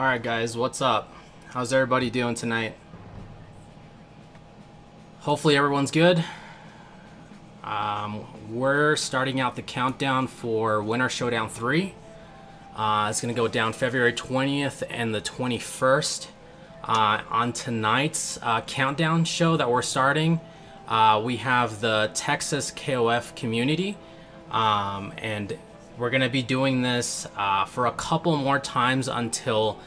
Alright guys, what's up? How's everybody doing tonight? Hopefully everyone's good. Um, we're starting out the countdown for Winter Showdown 3. Uh, it's going to go down February 20th and the 21st. Uh, on tonight's uh, countdown show that we're starting, uh, we have the Texas KOF community. Um, and we're going to be doing this uh, for a couple more times until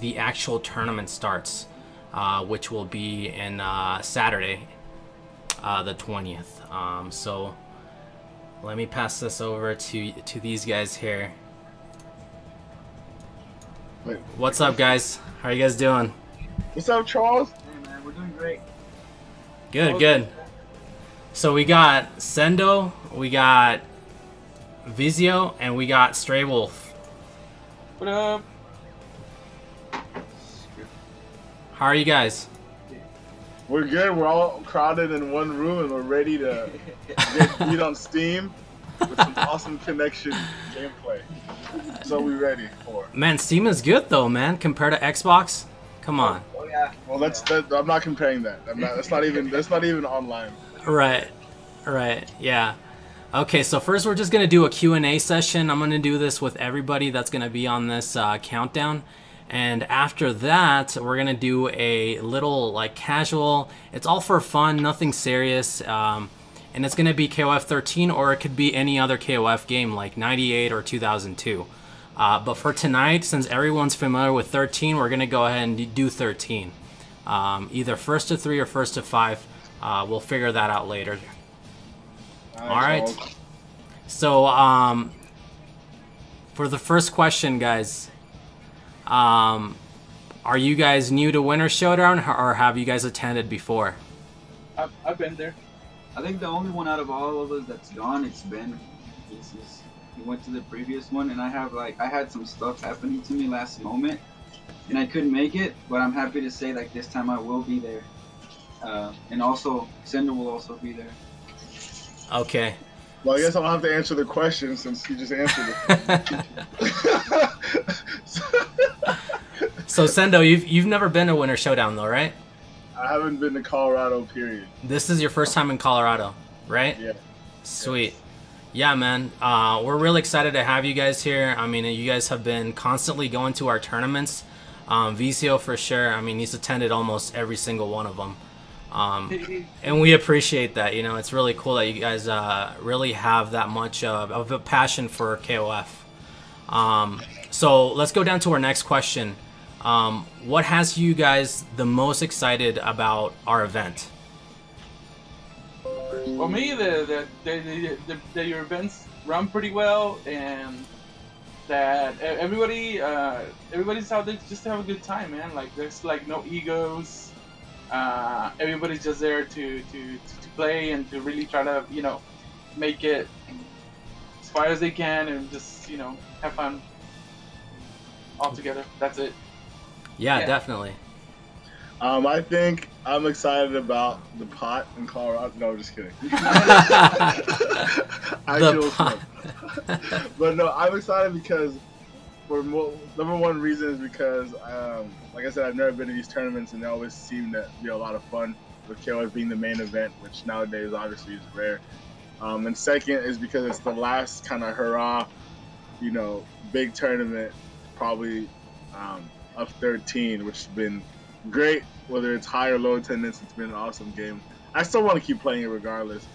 the actual tournament starts, uh, which will be in uh, Saturday, uh, the 20th. Um, so let me pass this over to to these guys here. Wait. What's up, guys? How are you guys doing? What's up, Charles? Hey man, we're doing great. Good, good. So we got Sendo, we got Vizio, and we got Stray Wolf. What up? How are you guys? We're good. We're all crowded in one room and we're ready to get beat on Steam with some awesome connection gameplay. So we ready for. Man, Steam is good though, man, compared to Xbox. Come on. Oh yeah. Well, that's that, I'm not comparing that. I'm not, that's not even that's not even online. Right. Right. Yeah. Okay, so first we're just going to do a Q&A session. I'm going to do this with everybody that's going to be on this uh, countdown. And after that, we're going to do a little like casual. It's all for fun, nothing serious. Um, and it's going to be KOF 13 or it could be any other KOF game like 98 or 2002. Uh, but for tonight, since everyone's familiar with 13, we're going to go ahead and do 13. Um, either first to three or first to five. Uh, we'll figure that out later. All right. Charles. So, um, for the first question, guys, um, are you guys new to Winter Showdown or have you guys attended before? I've, I've been there. I think the only one out of all of us that's gone, it's Ben. He's, he's, he went to the previous one, and I have like I had some stuff happening to me last moment, and I couldn't make it. But I'm happy to say like this time I will be there, uh, and also Sendo will also be there. Okay. Well, I guess I don't have to answer the question since you just answered it. so, Sendo, you've you've never been to Winter Showdown though, right? I haven't been to Colorado. Period. This is your first time in Colorado, right? Yeah. Sweet. Yeah, man. Uh, we're really excited to have you guys here. I mean, you guys have been constantly going to our tournaments. Um, Vicio for sure. I mean, he's attended almost every single one of them. Um, and we appreciate that. You know, it's really cool that you guys uh, really have that much of, a passion for KOF. Um, so let's go down to our next question. Um, what has you guys the most excited about our event? Well, me, the the, the, the, the, your events run pretty well, and that everybody uh, everybody's out there just to have a good time, man. Like there's like no egos. Uh, everybody's just there to, to, to play and to really try to you know make it as far as they can and just you know have fun all together. That's it. Yeah, Yeah. definitely. Um, I think I'm excited about the pot in Colorado. No, I'm just kidding. Actual the pot. but no, I'm excited because for number one reason is because, um, like I said, I've never been to these tournaments and they always seem to be a lot of fun. With KOF being the main event, which nowadays obviously is rare. Um, and second is because it's the last kind of hurrah, you know, big tournament, probably um, of 13, which has been great. Whether it's high or low attendance, it's been an awesome game. I still want to keep playing it regardless.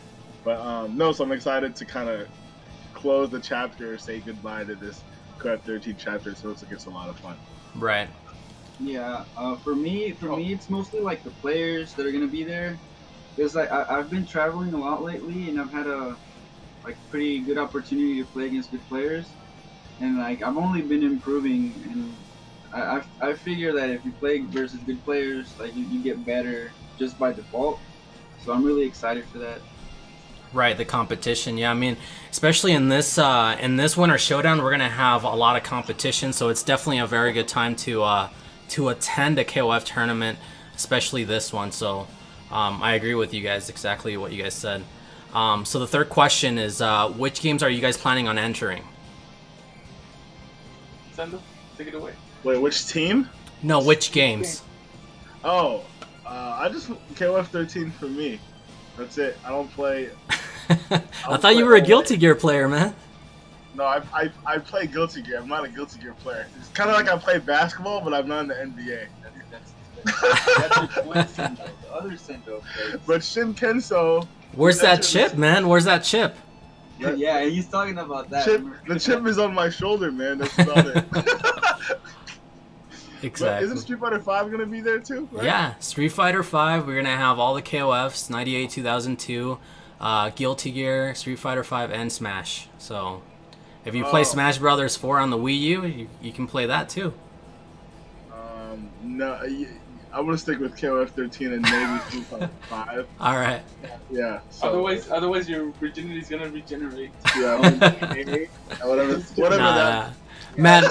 But um, no, so I'm excited to kind of close the chapter, say goodbye to this KOF 13 chapter. So it's, like it's a lot of fun. Right. Yeah, uh, for me, for me, it's mostly like the players that are gonna be there. Because like I, I've been traveling a lot lately, and I've had a like pretty good opportunity to play against good players, and like I've only been improving, and I I, I figure that if you play versus good players, like you, you get better just by default. So I'm really excited for that. Right, the competition. Yeah, I mean, especially in this uh, in this winter showdown, we're gonna have a lot of competition, so it's definitely a very good time to uh, to attend a KOF tournament, especially this one. So um, I agree with you guys exactly what you guys said. Um, so the third question is, uh, which games are you guys planning on entering? Sendo, take it away. Wait, which team? No, which games? Oh, uh, I just KOF 13 for me. That's it. I don't play. I thought you were a Guilty Gear player, man. No, I, I, I play Guilty Gear. I'm not a Guilty Gear player. It's kind of like I play basketball, but I'm not in the NBA. That's, that's, that's your twin Sendo. The other Sendo plays. But Shin Kenso, Where's that chip, man? Where's that chip? Yeah, he's talking about that. chip, the chip is on my shoulder, man. That's about it. But Exactly. isn't Street Fighter 5 gonna be there too? Right? Yeah, Street Fighter 5, we're gonna have all the KOFs, 98, 2002, uh, Guilty Gear, Street Fighter 5, and Smash. So, if you play Oh. Smash Brothers 4 on the Wii U, you, you can play that too. Um, no, y- I'm gonna stick with KOF 13 and maybe Street Fighter 5. All right. Yeah. So, Otherwise, otherwise your virginity is gonna regenerate. yeah, maybe, whatever, whatever Nah, that. Mad,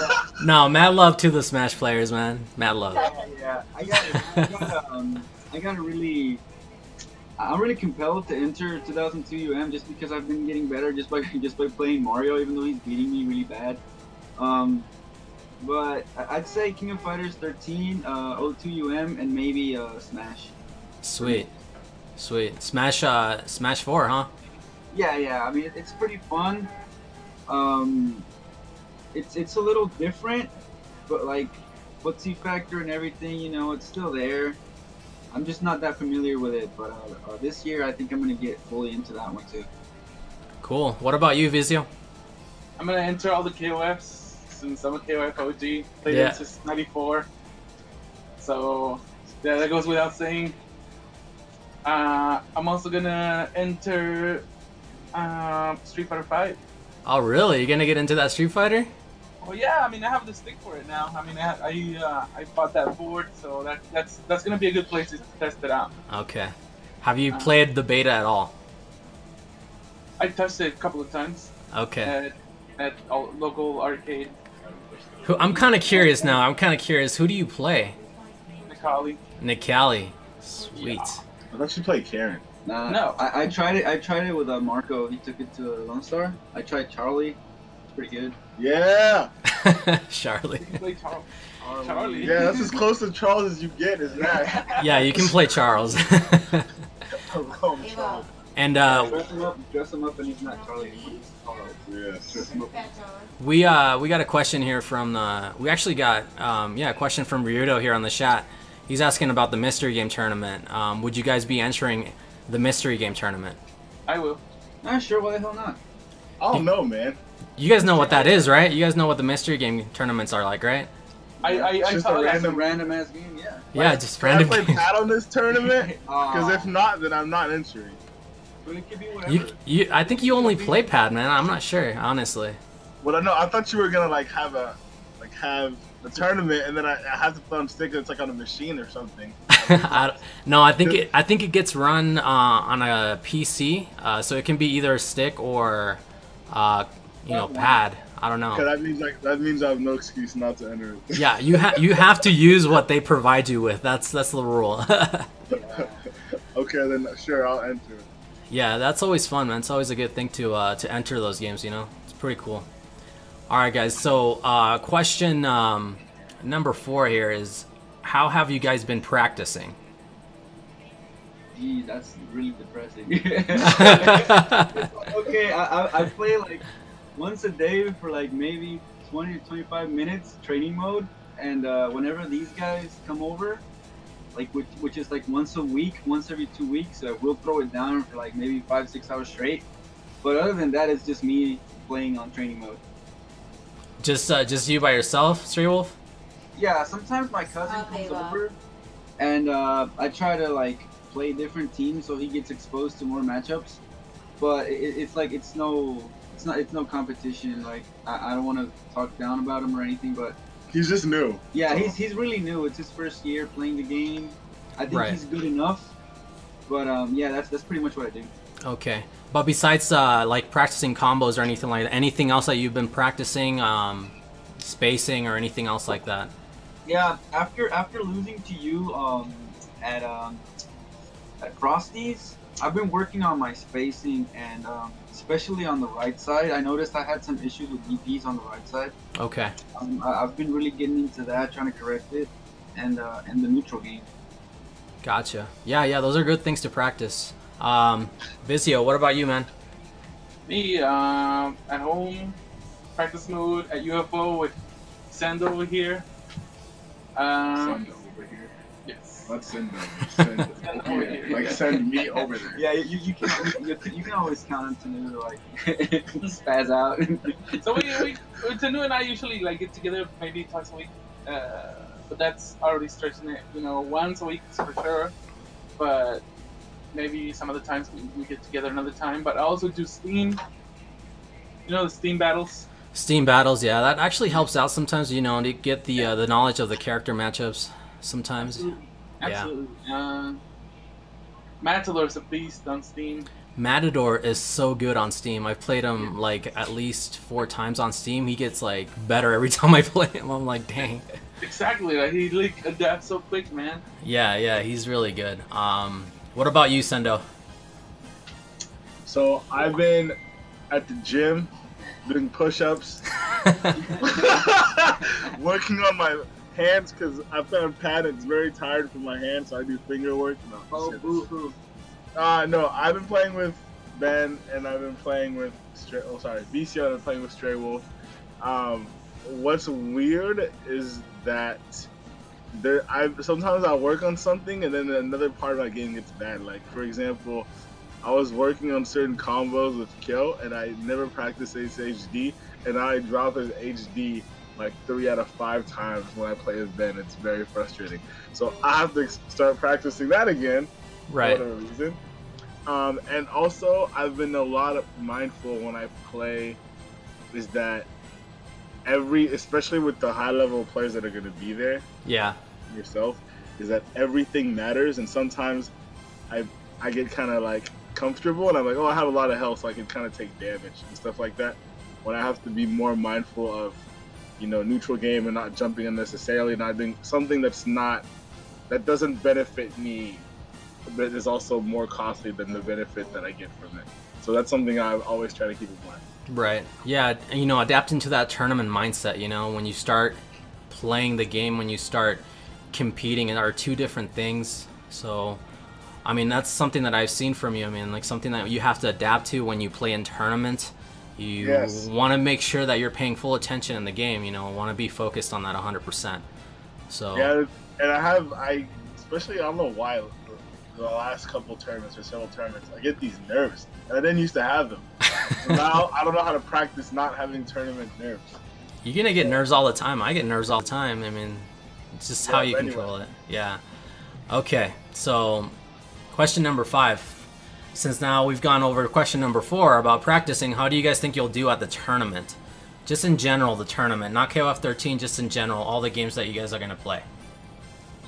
no, mad love to the Smash players, man. Mad love. yeah, I got, I got, um, I got really, I'm really compelled to enter 2002 UM just because I've been getting better just by just by playing Mario, even though he's beating me really bad. Um, but I'd say King of Fighters 13, uh, 02 UM, and maybe uh, Smash. Sweet, sweet. Smash, uh, Smash 4, huh? Yeah, yeah. I mean, it's pretty fun. Um, it's it's a little different, but like footsie factor and everything, you know, it's still there. I'm just not that familiar with it, but uh, uh, this year I think I'm gonna get fully into that one too. Cool. What about you, Vizio? I'm gonna enter all the KOFs since I'm a KOF OG. Played Yeah. it since '94. So yeah, that goes without saying. Uh, I'm also gonna enter uh, Street Fighter 5. Oh, really? You're gonna get into that Street Fighter? Well, yeah, I mean, I have the stick for it now. I mean, I I, uh, I bought that board, so that that's that's gonna be a good place to test it out. Okay. Have you Uh, played the beta at all? I touched it a couple of times Okay. at at a local arcade, Who, I'm kind of curious now. I'm kind of curious. Who do you play? Necalli. Necalli. Sweet. I thought you played Karin. Nah, No. I, I tried it. I tried it with uh, Marco. He took it to Lone Star. I tried Charlie. It's pretty good. Yeah. Charlie. You play Char- Charlie. Yeah, that's as close to Charles as you get, is that? Yeah, you can play Charles. Charles. and uh, dress him up. Dress him up, and he's not Charlie. He's Charles. Yeah. Dress him up. we uh we got a question here from the. We actually got um yeah a question from Ryudo here on the chat. He's asking about the mystery game tournament. Um, would you guys be entering the mystery game tournament? I will. Ah, sure. Why the hell not? I don't know, man. You guys know what that is, right? You guys know what the mystery game tournaments are like, right? I I, It's I just a that. It's a Random- random ass game. Yeah. Yeah, just Can I random. play games. Pat on this tournament? Because if not, then I'm not entering. but it could be whatever. You, you, I think you only play pad, man. I'm not sure, honestly. Well, I know. I thought you were gonna like have a, like have a tournament, and then I, I have to play on stick. It's like on a machine or something. I, no, I think it. I think it gets run uh, on a PC, uh, so it can be either a stick or, uh, you know, pad. I don't know. that means like that means I have no excuse not to enter it. Yeah, you have you have to use what they provide you with. That's that's the rule. okay, then sure, I'll enter. it. yeah, that's always fun, man. It's always a good thing to uh, to enter those games. You know, it's pretty cool. All right, guys. So, uh, question um, number four here is, how have you guys been practicing? Gee, that's really depressing. okay, I, I, I play like once a day for like maybe 20 to 25 minutes training mode, and uh, whenever these guys come over, like which, which is like once a week, once every two weeks, uh, we'll throw it down for like maybe five six hours straight. But other than that, it's just me playing on training mode. Just uh, just you by yourself, Stray Wolf? Yeah, sometimes my cousin Okay, comes well. over, and uh, I try to like play different teams so he gets exposed to more matchups. But it, it's like it's no, it's not, it's no competition. Like I, I don't want to talk down about him or anything, but He's just new. yeah, he's he's really new. It's his first year playing the game. I think Right. he's good enough. But um, yeah, that's that's pretty much what I do. Okay. But besides uh, like practicing combos or anything like that, anything else that you've been practicing, um, spacing or anything else like that? Yeah, after after losing to you um, at um, at Frosty's, I've been working on my spacing and um, especially on the right side. I noticed I had some issues with DPS on the right side. Okay. Um, I, I've been really getting into that, trying to correct it, and uh, and the neutral game. Gotcha. Yeah, yeah, those are good things to practice. Um, Vizio, what about you, man? Me, um, at home, practice mode at UFO with Send over here. Um, Send over here. Yes. Not send them. Send Send over over here. here. Like send me over there. Yeah, you, you can you, you can always count on to me to like spaz out. So we, we, we Tanu and I usually like get together maybe twice a week, uh, but that's already stretching it. You know, once a week is for sure, but maybe some other times we, we get together another time. But I also do Steam. You know the Steam battles. Steam battles, yeah, that actually helps out sometimes, you know, to get the uh, the knowledge of the character matchups sometimes. Absolutely. Uh, is a beast on Steam. Matador is so good on Steam. I've played him like at least four times on Steam. He gets like better every time I play him. I'm like, dang. Exactly. Like he like adapts so quick, man. Yeah, yeah, he's really good. Um, what about you, Sendo? So I've been at the gym doing push-ups, working on my hands because I found it's very tired for my hands, so I do finger work. No, oh, boo hoo. Uh, no, I've been playing with Ben and I've been playing with Stray. Oh, sorry, BCO. and I'm playing with Stray Wolf. Um, what's weird is that there. I sometimes I work on something and then another part of my game gets bad. Like for example, I was working on certain combos with Kill and I never practiced his HD, and I drop his HD like three out of five times when I play with Ben. It's very frustrating. So I have to start practicing that again Right. for whatever reason. Um, and also, I've been a lot of mindful when I play, is that every, especially with the high level players that are going to be there Yeah. yourself, is that everything matters. And sometimes I I get kind of like comfortable, and I'm like, oh, I have a lot of health, so I can kind of take damage and stuff like that. When I have to be more mindful of, you know, neutral game and not jumping unnecessarily, not doing something that's not that doesn't benefit me but is also more costly than the benefit that I get from it. So that's something I always try to keep in mind. Right. Yeah, and, you know, adapting to that tournament mindset, you know, when you start playing the game, when you start competing, and are two different things. So, I mean, that's something that I've seen from you. I mean, like something that you have to adapt to when you play in tournaments. You Yes. want to make sure that you're paying full attention in the game, you know, want to be focused on that 100%. So, Yeah, and I have I especially I don't know why the last couple tournaments or several tournaments I get these nerves and I didn't used to have them. So now I don't know how to practice not having tournament nerves. You're gonna get nerves all the time. I get nerves all the time. I mean, it's just how you but control it. Yeah. Okay. So, question number five. Since now we've gone over question number four about practicing, how do you guys think you'll do at the tournament? Just in general, the tournament, not KOF 13, just in general, all the games that you guys are gonna play.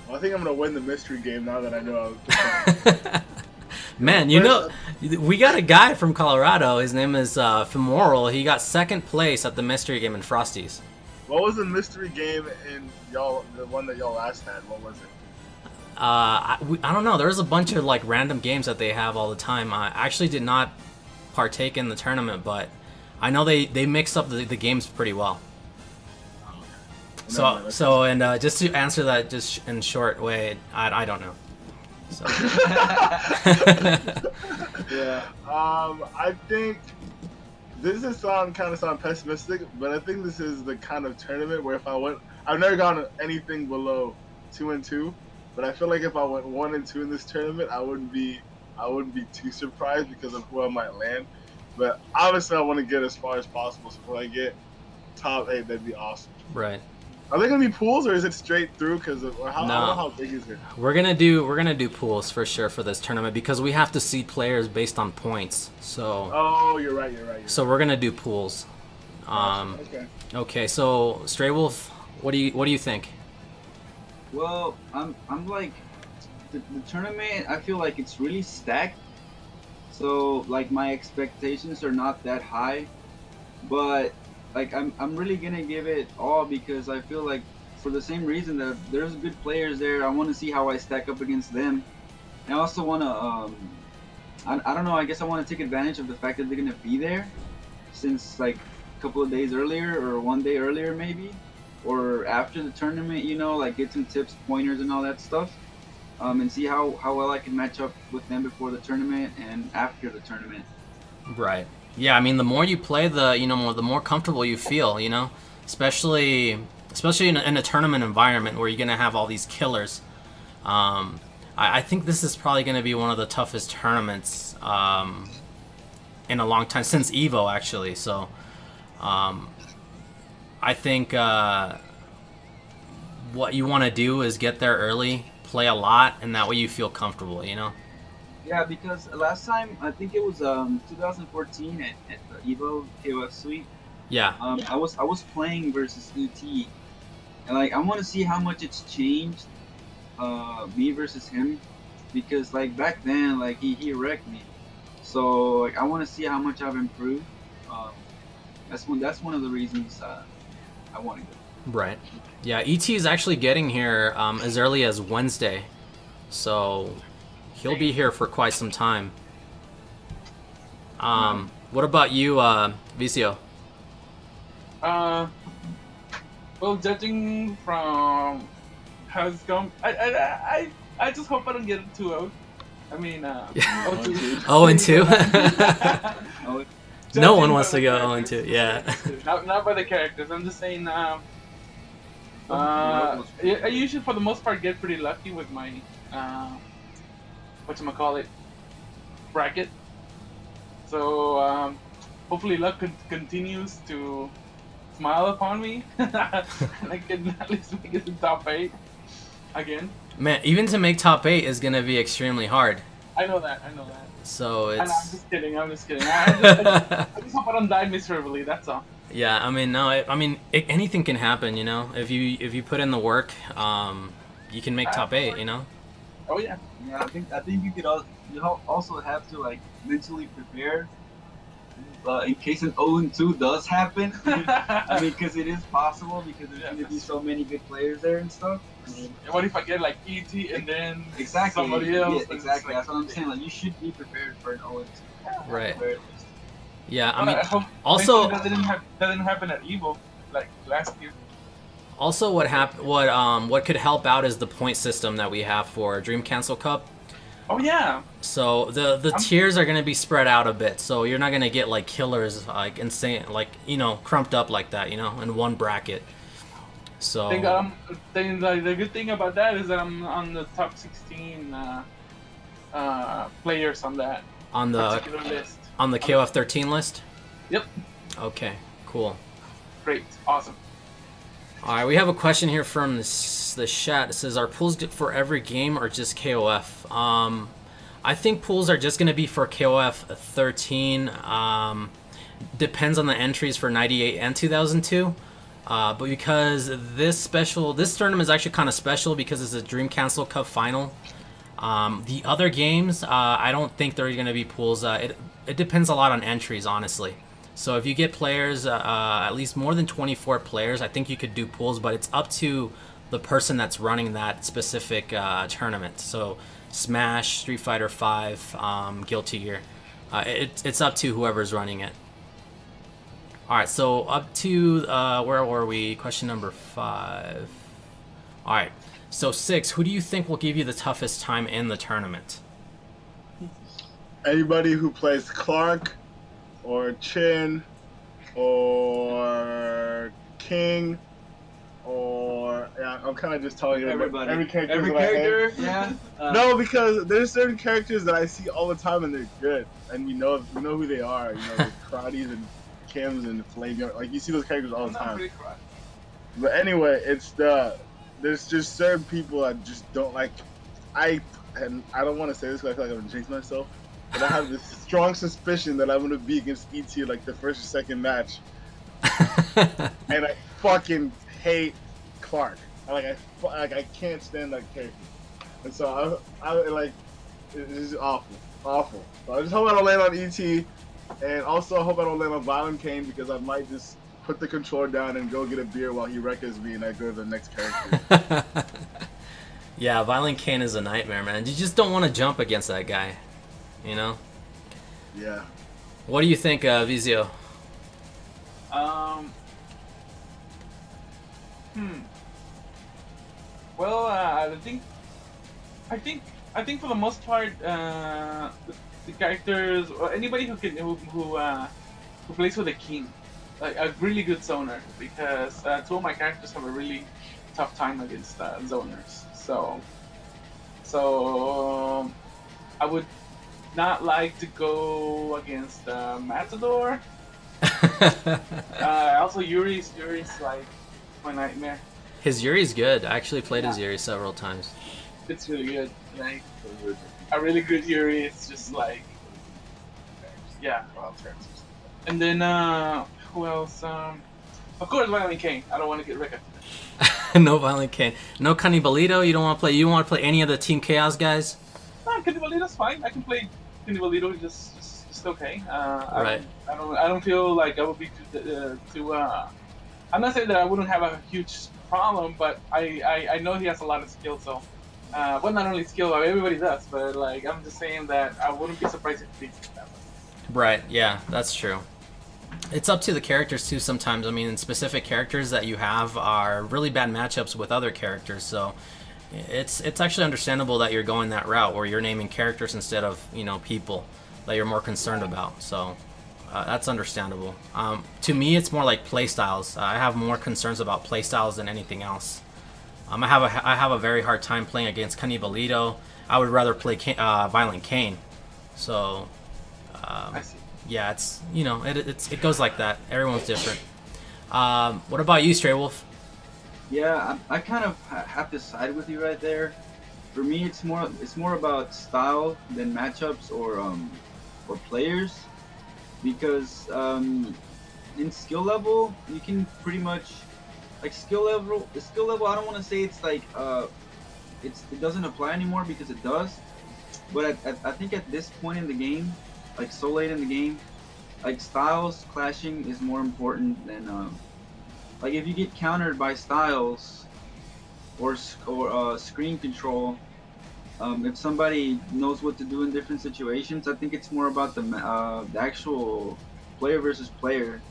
Well, I think I'm gonna win the mystery game now that I know. I Man, you know, we got a guy from Colorado. His name is uh, Femoral. He got second place at the mystery game in Frosties. what was the mystery game in y'all? The one that y'all last had. What was it? Uh, I, we, I don't know. There's a bunch of like random games that they have all the time. I actually did not partake in the tournament, but I know they they mix up the, the games pretty well. So so and uh, just to answer that just in short way, I, I don't know. So yeah. Um, I think this is sound kind of sound pessimistic, but I think this is the kind of tournament where if I went, I've never gone anything below two and two, but I feel like if I went one and two in this tournament, I wouldn't be, I wouldn't be too surprised because of who I might land. But obviously, I want to get as far as possible. So if I get top eight, that'd be awesome. right, Are they gonna be pools or is it straight through? Because how, I don't know how big is it? we're gonna do we're gonna do pools for sure for this tournament because we have to seed players based on points. So Oh, you're right. You're right. You're so we're gonna do pools. Um, okay. okay, so Stray Wolf, what do you what do you think? Well, I'm I'm like the, the tournament. I feel like it's really stacked. So like my expectations are not that high, but like I'm I'm really gonna give it all because I feel like for the same reason that there's good players there. I want to see how I stack up against them. And I also want to um I, I don't know. I guess I want to take advantage of the fact that they're gonna be there, since like a couple of days earlier or one day earlier maybe, or after the tournament. You know, like get some tips, pointers, and all that stuff, um, and see how how well I can match up with them before the tournament and after the tournament. Right. Yeah, I mean, the more you play, the you know, the more comfortable you feel. You know, especially especially in a, in a tournament environment where you're gonna have all these killers. Um, I, I think this is probably gonna be one of the toughest tournaments um, in a long time since Evo, actually. So, um, I think uh, what you want to do is get there early, play a lot, and that way you feel comfortable. You know. Yeah, because last time I think it was um 2014 at, at the Evo KOF Suite. Yeah. Um, I was I was playing versus ET, and like I want to see how much it's changed, uh, me versus him, because like back then like he, he wrecked me, so like I want to see how much I've improved. Um, that's one that's one of the reasons uh, I want to go. Right. Yeah, ET is actually getting here um, as early as Wednesday, so he'll be here for quite some time. Um, what about you, uh, Vicio? Uh, well, judging from how it's gone, I, I, I, I just hope I don't get too old. I mean, uh, Yeah. 0-2. Oh, and two. Oh, No one wants to go 0 and characters. 2, yeah. not, not by the characters. I'm just saying. Um, uh, I I usually, for the most part, get pretty lucky with my uh, what you call it bracket. So um, hopefully, luck con- continues to smile upon me, and I can at least make it to top eight again. Man, even to make top eight is gonna be extremely hard. I know that. I know that. So I know, I'm just kidding. I'm just kidding. I just, I just, I just hope I don't die miserably. That's all. yeah, I mean, no, it, I mean, it, anything can happen, you know. If you if you put in the work, um, you can make top eight, you know. Oh yeah. Yeah, I think I think you could also you al- also have to like mentally prepare uh, in case an 0 and 2 does happen. I mean, because it is possible because there's Yeah, going to be so many good players there and stuff. I mean, what if I get like ET and then exactly. somebody else? and it's exactly. That's what I'm saying. Like you should be prepared for an 0 and 2. Right. Yeah, I But mean, hope- also- thankfully that didn't have that didn't happen at Evo like last year. Also, what hap- what um what could help out is the point system that we have for Dream Cancel Cup. Oh yeah, So the the I'm- tiers are gonna be spread out a bit. So you're not gonna get like killers like insane like you know crumped up like that you know in one bracket. So I think um, think the, good thing about that is that I'm on the top 16 uh, uh, players on that on the list. on the KOF 13 list. Yep, Okay, cool. great, awesome. All right, we have a question here from the, s- the chat. It says, "Are pools for every game or just KOF?" Um, I think pools are just going to be for KOF 13. Um, depends on the entries for 98 and 2002. Uh, but because this special, this tournament is actually kind of special because it's a Dream Cancel Cup final. Um, the other games, uh, I don't think there are going to be pools. Uh, it, it depends a lot on entries, honestly. So if you get players, uh, uh, at least more than 24 players, I think you could do pools, but it's up to the person that's running that specific uh, tournament. So Smash, Street Fighter 5, um, Guilty Gear. It, it's up to whoever's running it. All right, so up to uh, where were we? Question number five. All right, so six. Who do you think will give you the toughest time in the tournament? Anybody who plays Clark or Chin or King or yeah, I'm kind of just telling you Everybody. every character. Every that I hate. character. Yeah. Uh, No, because there's certain characters that I see all the time and they're good, and we know you know who they are. You know, the Karates and Kims and Flame. Like you see those characters all the time. But anyway, it's the there's just certain people I just don't like. I and I don't want to say this because I feel like I'm gonna jinx myself, but I have this strong suspicion that I'm gonna be against ET like the first or second match, and I fucking hate Clark. I, like I like I can't stand that character, and so I, I like it's just awful, awful. So I just hope I don't land on ET, and also I hope I don't land on Violent Kain because I might just put the controller down and go get a beer while he wreckers me and I go to the next character. yeah, Violent Kain is a nightmare, man. You just don't want to jump against that guy, you know? Yeah. What do you think, uh, Vizio? Um. Hmm. Well, uh, I think, I think, I think for the most part, uh, the, the characters or anybody who can who who, uh, who plays with a king, like a really good zoner, because uh, two of my characters have a really tough time against uh, zoners. So, so um, I would not like to go against uh, Matador. Uh, also, Yuri's Yuri's like my nightmare. his Yuri's good. I actually played his Yuri several times. It's really good. Like a really good Yuri. It's just like yeah. Wild turns. And then uh, who else? Um, of course, Violent Kain. I don't want to get Rick. no violent Kain. No Cannibalito. You don't want to play. You want to play any of the Team Chaos guys? No, Cannibalito's fine. I can play Cannibalito just, just, just okay. Uh, I Right. Don't, I don't, I don't feel like I would be too, uh, too. Uh, I'm not saying that I wouldn't have a huge problem, but I, I, I know he has a lot of skill. So, uh, well, not only skill, but everybody does, but like I'm just saying that I wouldn't be surprised if he beats that. Right. Yeah, that's true. It's up to the characters too. Sometimes, I mean, specific characters that you have are really bad matchups with other characters. So, it's it's actually understandable that you're going that route where you're naming characters instead of you know people that you're more concerned about. So. Uh, that's understandable. Um, to me, it's more like playstyles. I have more concerns about playstyles than anything else. Um, I have a I have a very hard time playing against Cannibalito. I would rather play uh, Violent Kain. So, um, yeah, it's you know it it's, it goes like that. Everyone's different. Um, what about you, Stray Wolf? Yeah, I, I kind of have to side with you right there. For me, it's more it's more about style than matchups or um or players, because um, in skill level you can pretty much like skill level the skill level. I don't want to say it's like uh it's it doesn't apply anymore because it does, but at, at, I think at this point in the game, like so late in the game, like styles clashing is more important than um like if you get countered by styles or or uh, screen control um, if somebody knows what to do in different situations i think it's more about the uh, the actual player versus player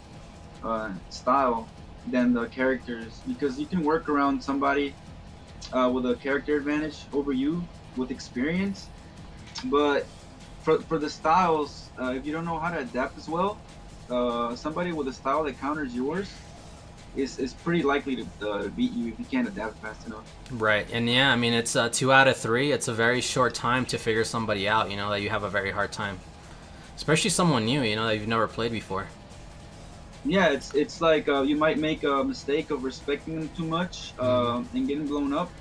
uh, style than the characters because you can work around somebody uh, with a character advantage over you with experience but for, for the styles uh, if you don't know how to adapt as well uh, somebody with a style that counters yours is, is pretty likely to uh, beat you if you can't adapt fast enough. Right, and yeah, I mean it's uh, two out of three. It's a very short time to figure somebody out. You know that you have a very hard time, especially someone new. You know that you've never played before. Yeah, it's it's like uh, you might make a mistake of respecting them too much uh, and getting blown up,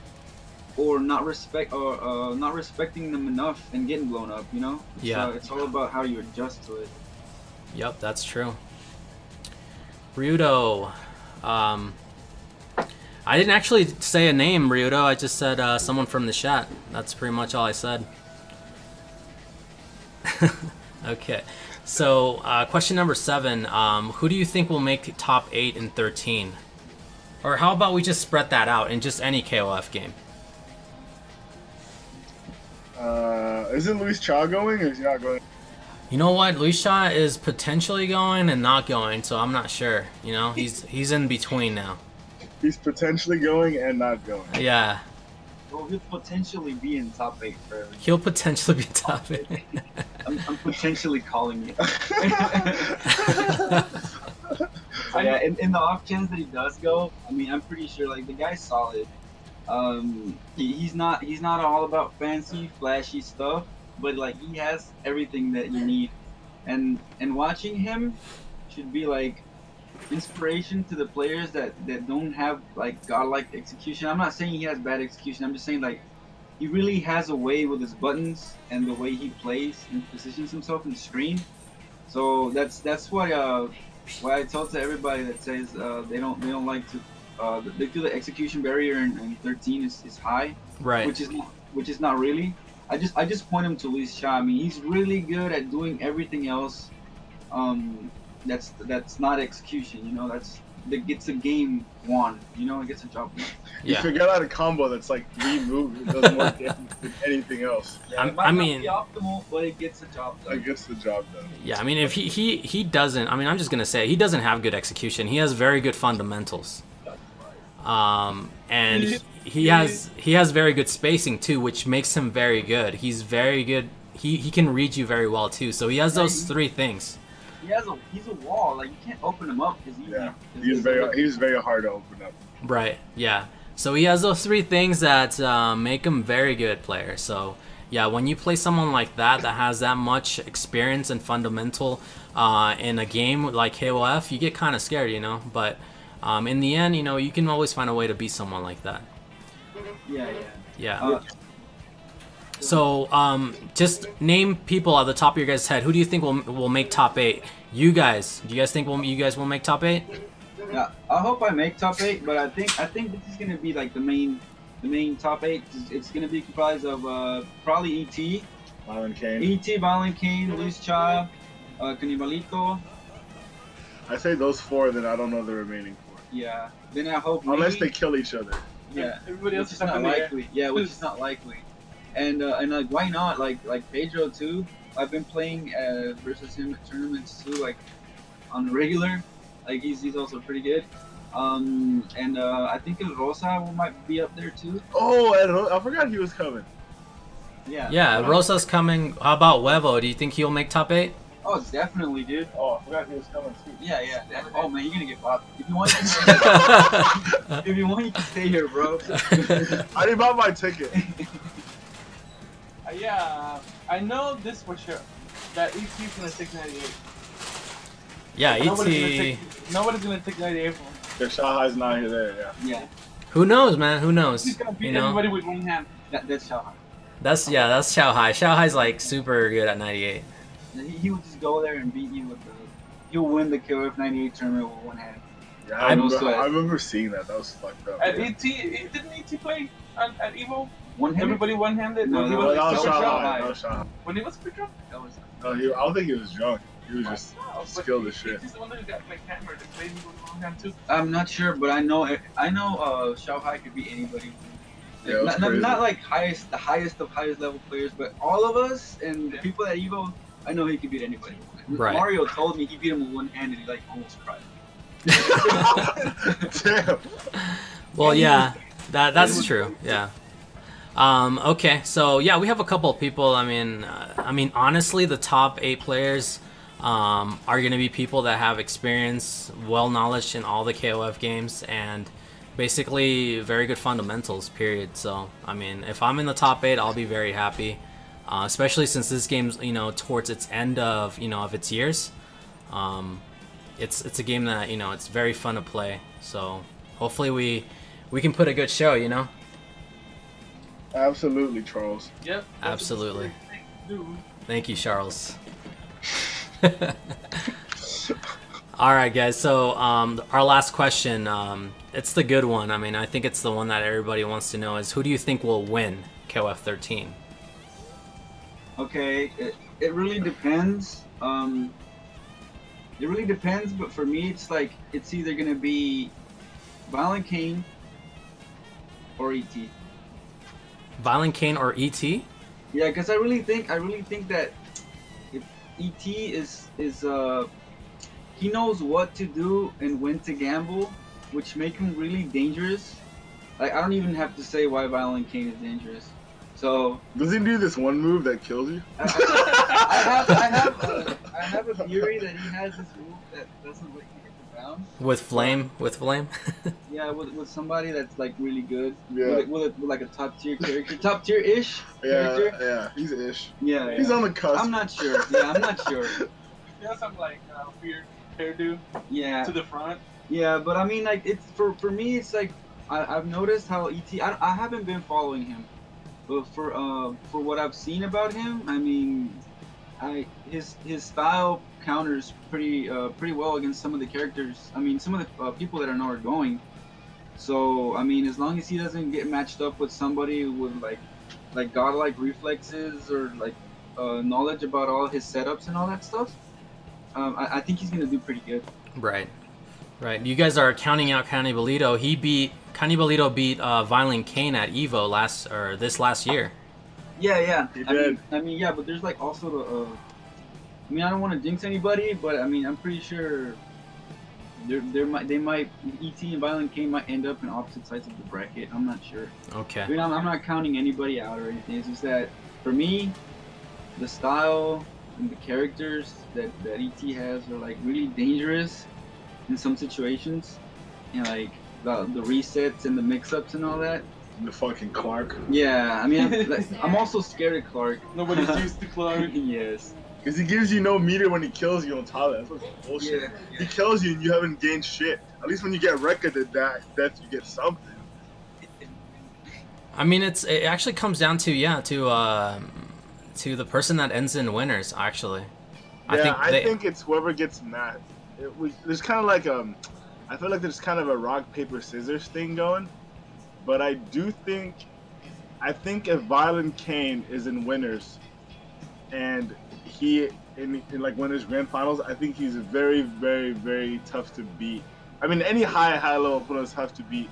or not respect or uh, not respecting them enough and getting blown up. You know. It's, Yeah. Uh, it's all about how you adjust to it. Yep, that's true. Ryudo. Um, I didn't actually say a name, Ryudo. I just said uh, someone from the chat. That's pretty much all I said. okay. So, uh, question number seven. Um, who do you think will make top 8 and 13? Or how about we just spread that out in just any KOF game? Uh, isn't Luis Cha going or is he not going? You know what? Luis Cha is potentially going and not going, so I'm not sure. You know, he's he's in between now. He's potentially going and not going. Yeah, Well, he'll potentially be in top eight for. he'll potentially be top eight. I'm, I'm potentially calling it. I yeah, in, in the off chance that he does go, I mean, I'm pretty sure like the guy's solid. Um, he, he's not he's not all about fancy, flashy stuff, but like he has everything that you need, and and watching him should be like inspiration to the players that that don't have like godlike execution. I'm not saying he has bad execution. I'm just saying like he really has a way with his buttons and the way he plays and positions himself in the screen. So that's that's what uh what I tell to everybody that says uh, they don't they don't like to uh, they feel the execution barrier in, in 13 is, is high, right. which is not which is not really. I just I just point him to Luis Cha. I mean he's really good at doing everything else. Um, that's that's not execution. You know that's that gets a game won. You know, it gets a job done. You Yeah. figure out a combo that's like three moves. It doesn't work with anything else. Yeah, I'm- it might I not mean- be optimal, but it gets a job I done. gets the job done. Yeah, I mean, if he, he he doesn't, I mean, I'm just gonna say he doesn't have good execution. He has very good fundamentals, um, and he, he has he has very good spacing too, which makes him very good. He's very good. He he can read you very well too. So he has those three things. He has a he's a wall. Like you can't open him up because Yeah, he's very he's very hard to open up. Right. Yeah. So he has those three things that uh, make him very good player. So yeah, when you play someone like that that has that much experience and fundamental uh, in a game like Halo F, you get kind of scared, you know. But um, in the end, you know, you can always find a way to beat someone like that. Yeah, yeah. Yeah. Uh, So um, just name people at the top of your guys' head. Who do you think will will make top eight? You guys. Do you guys think will you guys will make top eight? Yeah, I hope I make top eight, but I think I think this is gonna be like the main, the main top eight. It's, it's gonna be comprised of uh, probably ET, Alan Kane. ET, Violent Kain, Luis Cha, uh, Canibalito. I say those four, then I don't know the remaining four. Yeah. Then I hope Unless they kill each other. yeah, Everybody else which is is not in the air. likely. Yeah, which is not likely. And uh, and like why not? Like like Pedro too. I've been playing uh, versus him at tournaments too, like on regular. Like he's he's also pretty good. Um, and uh, I think El Rosa might be up there too. Oh, I, forgot he was coming. Yeah. Yeah, Rosa's coming. How about Huevo? Do you think he'll make top eight? Oh, definitely, dude. Oh, I forgot he was coming too. Yeah, yeah. that- oh man, you're gonna get bopped. If you want, you if you want, you can stay here, bro. I didn't buy my ticket. Yeah, I know this for sure. That ET's gonna take 98. yeah, Nobody's gonna ET. take, nobody's gonna take 98 from him. The Xiao Hai's not here there, yeah. yeah, Who knows, man? Who knows? He's gonna beat You know, everybody with one hand. that, that's Shao. that's yeah, that's Xiao Hai. Xiao Hai's like super good at 98. He, he would just go there and beat you with the. He'll win the KOF 98 tournament with one hand. Yeah, I I, remember. I remember seeing that. That was fucked up. At yeah. ET, didn't ET play at, at Evo? One hand. Everybody one-handed No, when he no, was Well, that was Super Xiao Hai. Shahai. That was when he was pretty drunk. That was. No, he, I don't think he was drunk. He was just No, but skilled as he- shit. He's the one that got like hammered and played with one hand too. I'm not sure, but I know I know uh, Xiao Hai could beat anybody. Yeah, it was not, not, crazy. not like highest, the highest of highest level players, but all of us and the Yeah. people at Evo, I know he could beat anybody. Right. Mario told me he beat him with one hand and he like almost cried. Damn. Well, yeah, that that's true. Yeah. Um, okay, so yeah, we have a couple of people. I mean, uh, I mean, honestly, the top eight players um, are going to be people that have experience, well knowledge in all the KOF games, and basically very good fundamentals. Period. So, I mean, if I'm in the top eight, I'll be very happy, uh, especially since this game's you know towards its end of you know of its years. Um, it's it's a game that you know it's very fun to play. So hopefully we we can put a good show. You know. Absolutely, Charles. Yep. Absolutely. what. Thank you, Charles. All right, guys. So um, our last question, um, it's the good one. I mean, I think it's the one that everybody wants to know: is who do you think will win KOF 13? Okay, it, it really depends. Um, it really depends, but for me, it's like it's either gonna be Violent Kain or ET. Violent Kain or E ET? Yeah, because I really think I really think that if ET is is uh he knows what to do and when to gamble, which make him really dangerous. Like I don't even have to say why Violent Kain is dangerous. So Does he do this one move that kills you? I, I, I have I have a, I have a theory that he has this move that doesn't let you hit the ground. With flame? With flame? Yeah, with, with somebody that's like really good. Yeah. With, with, a, with like a top tier character, top tier ish Yeah, character. yeah, he's ish. Yeah, He's on the cusp. I'm not sure. Yeah, I'm not sure. He has some like uh, weird hairdo Yeah. to the front. Yeah, but I mean, like, it's for for me, it's like I, I've noticed how ET. I, I haven't been following him, but for uh for what I've seen about him, I mean, I his his style counters pretty uh pretty well against some of the characters. I mean, some of the uh, people that are nowhere going. So I mean, as long as he doesn't get matched up with somebody with like like godlike reflexes or like uh, knowledge about all his setups and all that stuff, um, I, I think he's gonna do pretty good. right. Right. You guys are counting out Cannibalito. He beat Cannibalito beat uh, Violent Kain at Evo last or this last year. Yeah, yeah. I mean. I mean, yeah, but there's like also the. I mean, I don't want to jinx anybody, but I mean, I'm pretty sure. There, there might, they might, ET and Violent Kain might end up in opposite sides of the bracket. I'm not sure. I Okay. mean, I'm, I'm not counting anybody out or anything. It's just that for me, the style and the characters that, that ET has are like really dangerous in some situations, and like the, the resets and the mix-ups and all that. The fucking Clark. Yeah, I mean, I'm, like, I'm also scared of Clark. Nobody's used to Clark. yes. Because he gives you no meter when he kills you on top of that. That's fucking bullshit. He kills you and you haven't gained shit. At least when you get recorded that death, you get something. I mean, it's it actually comes down to yeah to um to the person that ends in winners. Actually, I yeah, think I they, think it's whoever gets mad. It was, there's kind of like um, I feel like there's kind of a rock paper scissors thing going, but I do think, I think if Violent Kain is in winners, and he in, in like his grand finals, I think he's very very very tough to beat. I mean, any high high level opponents have to beat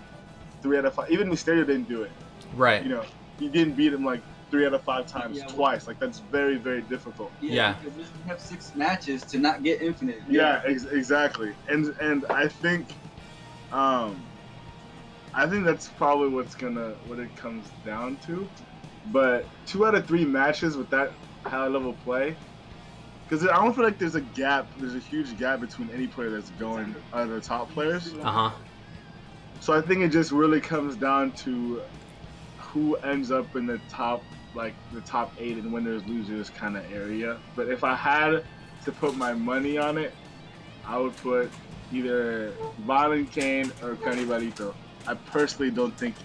three out of five. Even Mysterio didn't do it. right. You know, he didn't beat him like three out of five times Yeah, well- twice. Like that's very very difficult. Yeah. Because we have six matches to not get infinite. Yeah, ex- exactly. And and I think, um, I think that's probably what's gonna what it comes down to. But two out of three matches with that high level play, because I don't feel like there's a gap. There's a huge gap between any player that's going of the top players. Uh huh. So I think it just really comes down to who ends up in the top, like the top eight and winners losers kind of area. But if I had to put my money on it, I would put either Violent Kain or Canibalito. I personally don't think,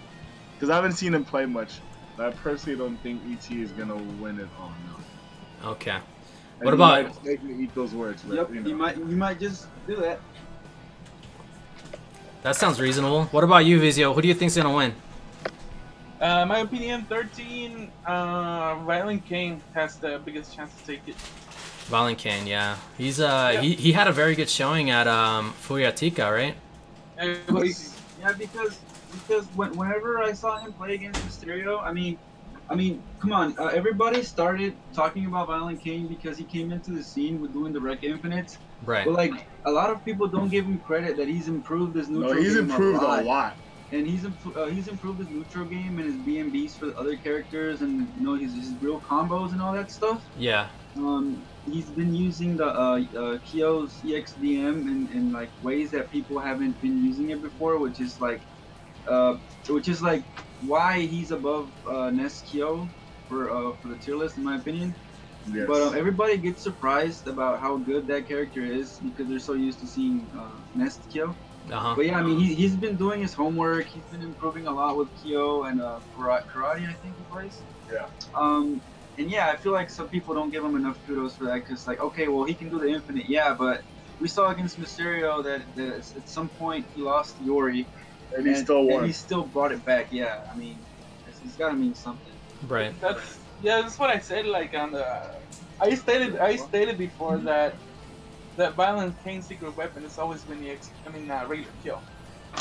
because I haven't seen him play much, but I personally don't think ET is gonna win it all. No. Okay. And What you about- might Make me eat those words. But, Yep. you know. You might, you might just do that. That sounds reasonable. What about you, Vizio? Who do you think's gonna win? Uh, my opinion, 13, uh, Violent King has the biggest chance to take it. Violent Kain, yeah. He's uh Yeah. he, he had a very good showing at um Fuyatika, right? Was, Yeah, because because when, whenever I saw him play against Mysterio, I mean, I mean, come on, uh, everybody started talking about Violent King because he came into the scene with doing the Wreck Infinite. Right. But like, a lot of people don't give him credit that he's improved his neutral No, he's game improved a lot. a lot. and he's uh, he's improved his neutral game and his BnBs for the other characters and you know his, his real combos and all that stuff. Yeah. Um, he's been using the uh, uh, Kyo's EXDM in, in like ways that people haven't been using it before, which is like, uh, which is like why he's above uh, Nest Kyo for uh, for the tier list in my opinion. Yes. But uh, everybody gets surprised about how good that character is because they're so used to seeing uh, Nest Kyo. Uh huh. But yeah, I mean, he, he's been doing his homework. He's been improving a lot with Kyo and uh, Karate, I think he plays. Yeah. Um, and yeah, I feel like some people don't give him enough kudos for that because, like, okay, well, he can do the infinite, yeah, but we saw against Mysterio that, that at some point he lost Yuri, and he still won. and he still brought it back. Yeah, I mean, it's, it's got to mean something. Right. that's yeah, that's what I said. Like on the, I stated I stated before that that Violent King's secret weapon has always been the ex, I mean uh, regular kill.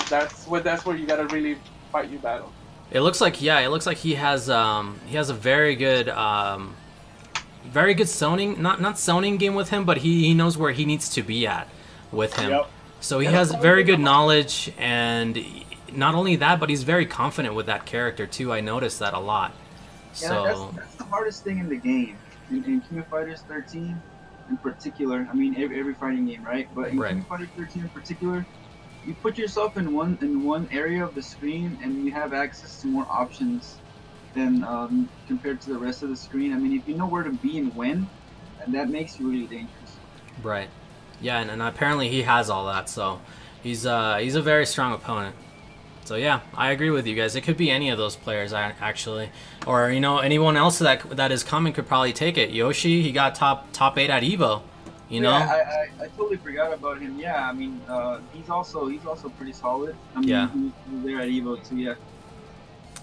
That's what that's where you gotta really fight your battle. It looks like yeah, it looks like he has um he has a very good um very good zoning not not zoning game with him, but he, he knows where he needs to be at with him. Yep. So he has very good knowledge and not only that, but he's very confident with that character too. I noticed that a lot. Yeah, So that's, that's the hardest thing in the game. In, in King of Fighters 13, in particular, I mean every, every fighting game, right? But in Right. King of Fighters 13 in particular, you put yourself in one in one area of the screen, and you have access to more options than um, compared to the rest of the screen. I mean, if you know where to be and when, and that makes you really dangerous. Right. Yeah, and, and apparently he has all that, so he's uh he's a very strong opponent. So yeah, I agree with you guys. It could be any of those players actually, or you know anyone else that that is coming could probably take it. Yoshi, he got top top eight at Evo. You know. Yeah, I, I, I totally forgot about him. Yeah, I mean, uh, he's also he's also pretty solid. I mean, Yeah. he, he there at Evo too. Yeah.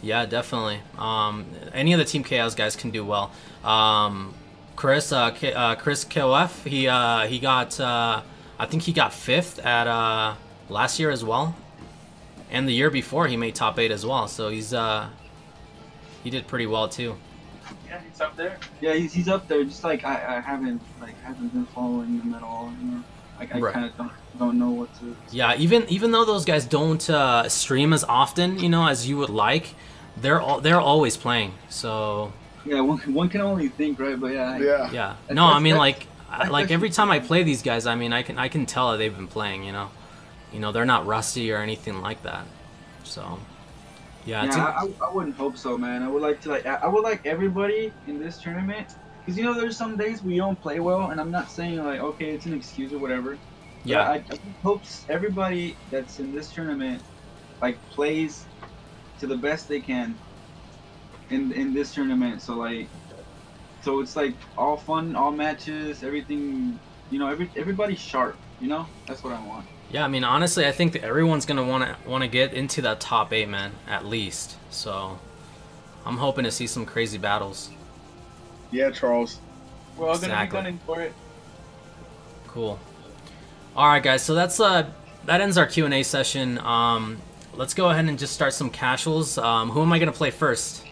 Yeah, definitely. Um, any of the Team Chaos guys can do well. Um, Chris, uh, K- uh, Chris KOF, he uh, he got uh, I think he got fifth at uh, last year as well, and the year before he made top eight as well. So he's uh, he did pretty well too. Yeah, he's up there. Yeah, he's, he's up there. Just like I, I haven't like haven't been following him at all. You know, like I Right. kind of don't don't know what to. Yeah, even even though those guys don't uh, stream as often, you know, as you would like, they're all, they're always playing. So Yeah, one, one can only think, right? But yeah, I- Yeah. yeah, no, I mean like like every time I play these guys, I mean I can I can tell that they've been playing. You know, you know they're not rusty or anything like that. So yeah, Yeah, I, I, I wouldn't hope so, man. I would like to like I I would like everybody in this tournament because you know there's some days we don't play well, and I'm not saying like okay it's an excuse or whatever. yeah. I, I hope everybody that's in this tournament like plays to the best they can in in this tournament. So like, so it's like all fun, all matches, everything. You know, every everybody's sharp. You know, that's what I want. Yeah, I mean, honestly, I think that everyone's gonna want to want to get into that top eight, man, at least. So, I'm hoping to see some crazy battles. Yeah, Charles. We're all gonna be gunning for it. Cool. All right, guys. So that's uh that ends our Q and A session. Um, let's go ahead and just start some casuals. Um, who am I gonna play first?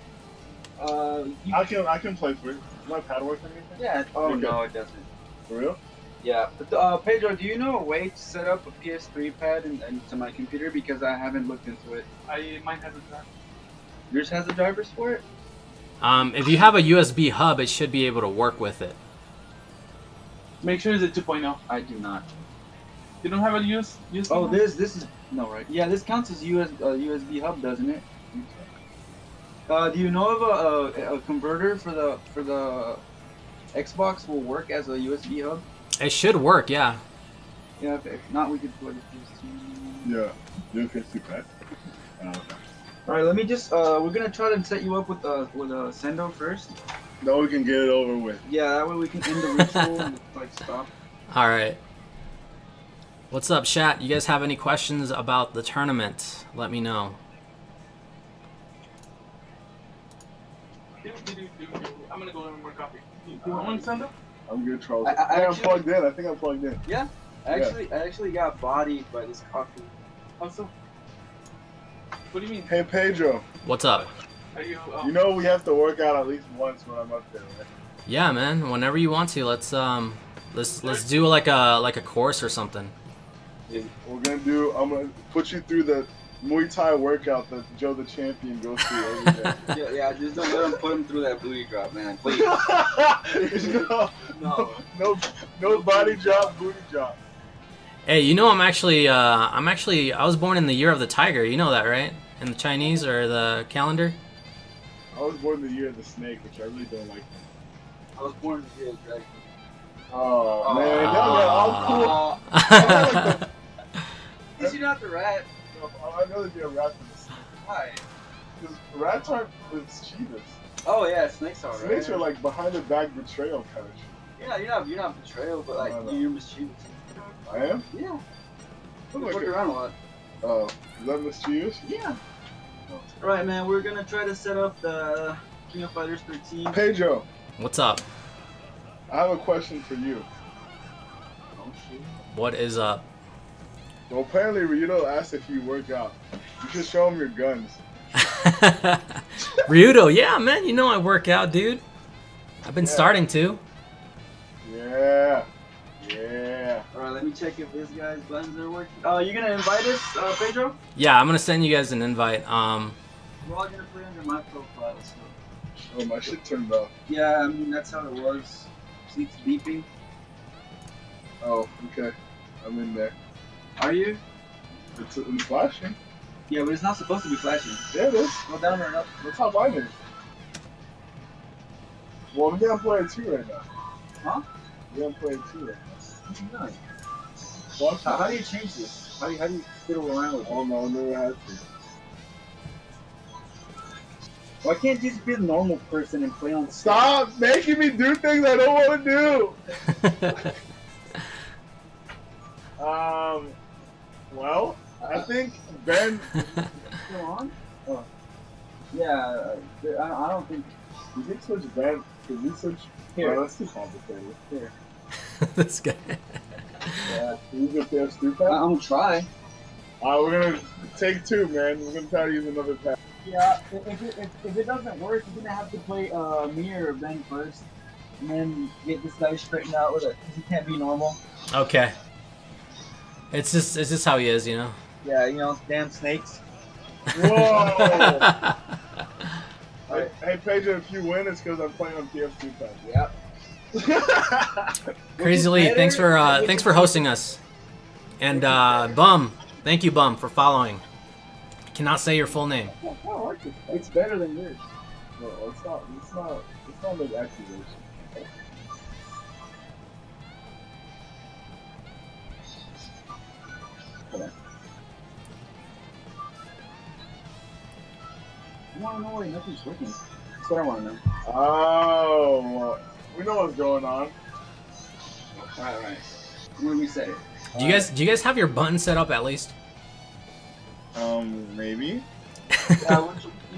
Uh, I can I can play for you. My pad work or anything? yeah. Oh Okay. no, it doesn't. For real? Yeah, but uh, Pedro, do you know a way to set up a PS3 pad in, into my computer? Because I haven't looked into it. I mine has a driver. Yours has the drivers for it. Um, if you have a USB hub, it should be able to work with it. Make sure it's a 2.0. I do not. You don't have a US USB? Oh, one? this this is no right. Yeah, this counts as US uh, USB hub, doesn't it? Uh, do you know of a, a, a converter for the for the Xbox will work as a USB hub? It should work, yeah. Yeah, if, if not, we could plug it. Yeah. You can see pad. Oh. All right, let me just. Uh, we're gonna try to set you up with uh with a sendo first. Now we can get it over with. Yeah, that way we can end the ritual and like stop. All right. What's up, chat? You guys have any questions about the tournament? Let me know. Do, do, do, do, do. I'm gonna go and more coffee. You you want one, Sendo? I'm good, Charles. I- I, I think I'm plugged in. I think I'm plugged in. I actually, I actually got bodied by this coffee. Also, what do you mean? Hey Pedro, What's up? Are you? Oh, you know we have to work out at least once when I'm up there, right? Yeah, man. Whenever you want to, let's um, let's let's do like a like a course or something. We're gonna do. I'm gonna put you through the Muay Thai workout that Joe the Champion goes through every day. Yeah, yeah, just don't let him put him through that booty drop, man. Please. no, No. no, no body drop, booty drop. Hey, you know I'm actually uh, I'm actually I was born in the year of the tiger. You know that, right? In the Chinese or the calendar. I was born in the year of the snake, which I really don't like. I was born in the year of the dragon. Oh, man, y'all got all cool. Ah. Is you not the rat? I'd rather be a rat than a snake. Why? Because rats aren't mischievous. Oh yeah, snakes are right. Snakes are like behind the back betrayal kind of shit. Yeah, you're not you're not betrayal, but like No, no. you're mischievous. I am? Yeah. Oh I'm You like fuck a- around a lot. Oh, is that mischievous? Yeah. Oh. Alright, man, we're gonna try to set up the King of Fighters 13. Pedro, What's up? I have a question for you. Oh shit. What is up? Well, apparently Ryudo asked if you work out. You should show him your guns. Ryudo, yeah, man. You know I work out, dude. I've been Yeah. starting to. Yeah. Yeah. Alright, let me check if this guy's buttons are working. Uh, you gonna invite us, uh, Pedro? Yeah, I'm gonna send you guys an invite. Um, We're all gonna play under my profile, so. Oh, my shit turned off. Yeah, I mean, that's how it was. See, it's beeping. Oh, okay. I'm in there. Are you? It's, it's flashing. Yeah, but it's not supposed to be flashing. Yeah, it is. Go down or up. That's how mine is. Well, me, I'm playing two right now. Huh? Yeah, I'm playing two right now. Nice. Well, How, how do you change this? How do you, how do you fiddle around with it? Oh, no, I never had to. Why can't you just be a normal person and play on Stop making me do things I don't want to do. Um, well, I think Ben. Still on? Oh. Yeah, uh, I, I don't think. You think switch Ben? Could we switch? Here. Oh, that's too complicated. Here. this guy. Yeah. Can you get there, I, stupid? I'm gonna try. Uh, we're gonna take two, man. We're gonna try to use another pack. Yeah, if if it, if, if it doesn't work, you're gonna have to play uh, me or Ben first, and then get this guy straightened out with it, because he can't be normal. Okay. It's just it's just how he is, you know. Yeah, you know, damn snakes. Whoa! hey, hey, Pedro, if you win, it's because I'm playing on PS2 pad. Yep. Crazy Lee, thanks for uh, thanks for hosting us. And uh, Bum, thank you, Bum, for following. Cannot say your full name. It's better than yours. No, it's not. It's not. It's not an accusation. Want to know why nothing's working. That's what I want to know. Oh, well, we know what's going on. Alright, alright. When we set it. Do you guys do you guys have your button set up at least? Um, maybe yeah,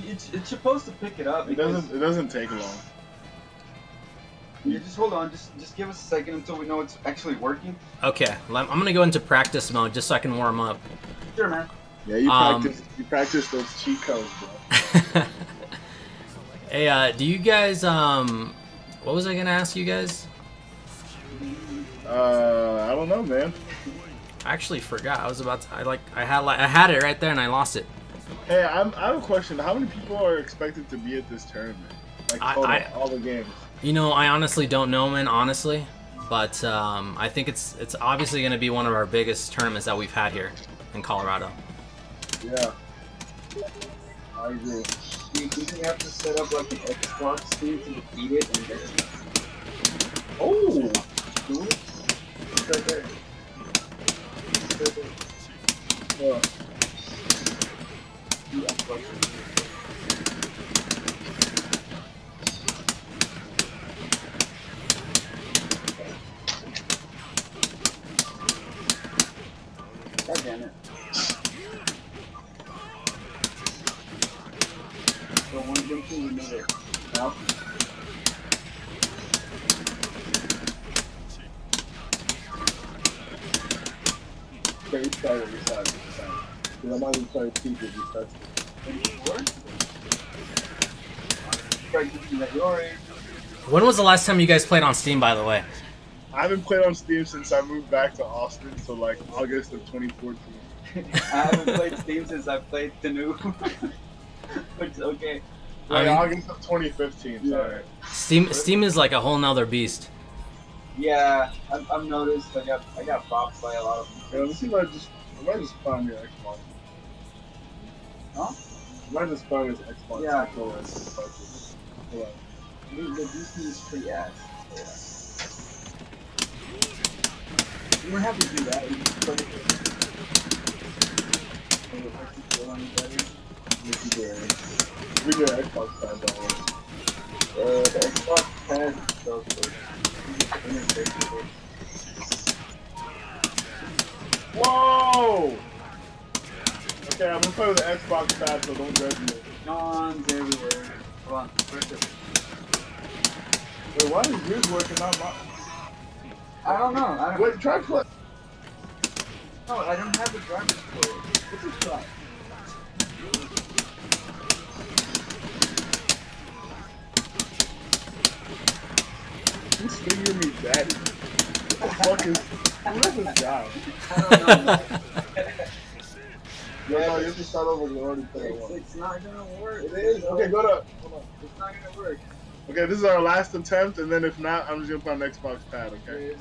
it's, it's supposed to pick it up. it doesn't. It doesn't take long. You just hold on. Just just give us a second until we know it's actually working. Okay, lem- I'm gonna go into practice mode just so I can warm up. Sure, man. Yeah, you Um, practice. You practice those cheat codes, bro. hey, uh, do you guys um, what was I gonna ask you guys? Uh, I don't know, man. I actually forgot. I was about to. I like. I had like I had it right there and I lost it. Hey, I'm, I have a question. How many people are expected to be at this tournament? Like I- total, I- all the games. You know, I honestly don't know, man. Honestly, but um, I think it's it's obviously gonna be one of our biggest tournaments that we've had here in Colorado. Yeah. I agree. Think you have to set up like an Xbox thing to defeat it, and then Oh, it. it's right there. It's right there. Uh, The Xbox. God damn it. So one good thing we made it. Now, okay, we started this side this time. Because I might even try to see if you touch it. four. Practicing at your age. When was the last time you guys played on Steam, by the way? I haven't played on Steam since I moved back to Austin, so like August of 2014. I haven't played Steam since I played Canoe. Which is okay. I Like mean- August of 2015. Sorry. Steam Steam is like a whole nother beast. Yeah, I've, I've noticed I got I got bopped by a lot of Yeah, let me see if I just I might just find your Xbox. Huh? I might just find his Xbox. Yeah. controller and just touch it. Hold on. The, DC is pretty ass. You don't have to do that. You just put it in. It'll make you feel any better. Let me see We did Xbox pad though. Uh, the Xbox pad does work. You just interface with it. Whoa! Okay, I'm gonna play with the Xbox pad, so don't judge me. Yawns everywhere. Hold on, first it. Wait, why is yours working not mine? I don't know. I don't, Wait, try play. no, I don't have the drivers it. What's this try? Who's fingering me daddy? What the fuck is who is this guy? I don't know. Yeah, no, you have to start over. You already played it's, it's not gonna work. It is. Okay, go to. Hold on. It's not gonna work. Okay, this is our last attempt, and then if not, I'm just gonna play an Xbox pad. Okay.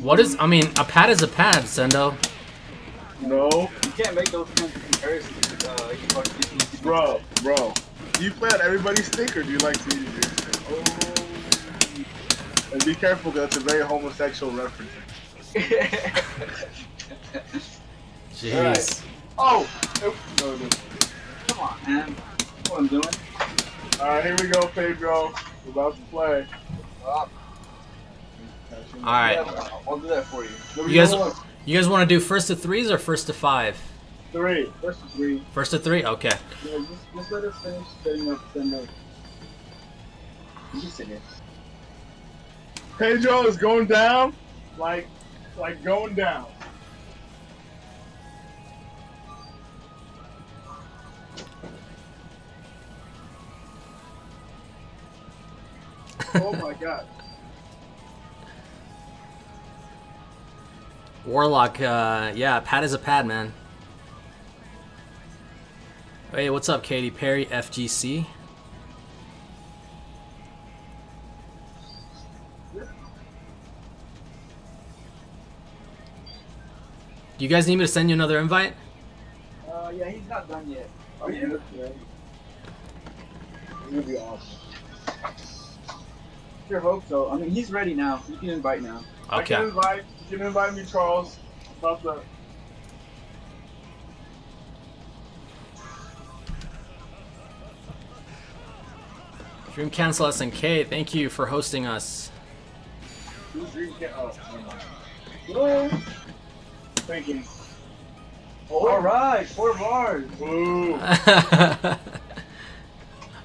What is? I mean, a pad is a pad, Sendo. No, You can't make those kinds of comparisons uh, Xbox 360. bro, bro. Do you play on everybody's stick, or do you like to use your stick? Oh. And be careful, 'cause that's a very homosexual reference. Jeez. Oh! Oop. No, it isn't. Come on, man. That's what I'm doing. All right, here we go, Pedro. We're about to play. All right. I'll, I'll do that for you. Here You guys- go. You guys want to do first to threes or first to five? Three. First to three. First to three. Okay. Yeah, just, just let us finish setting up Sunday. You just sit. Pedro is going down, like, like going down. Oh my god. Warlock, uh, yeah, Pat is a pad, man. Hey, what's up, Katy Perry, FGC? Do you guys need me to send you another invite? Uh, yeah, he's not done yet. Are you? Yeah. It's gonna be awesome. Sure hope so. I mean, he's ready now. You can invite now. Okay. I can invite. You can invite me, Charles. About the. Dream Cancel SNK, thank you for hosting us. Who's Dream Can- Oh, never mind. Hello. Thinking. All right, four bars.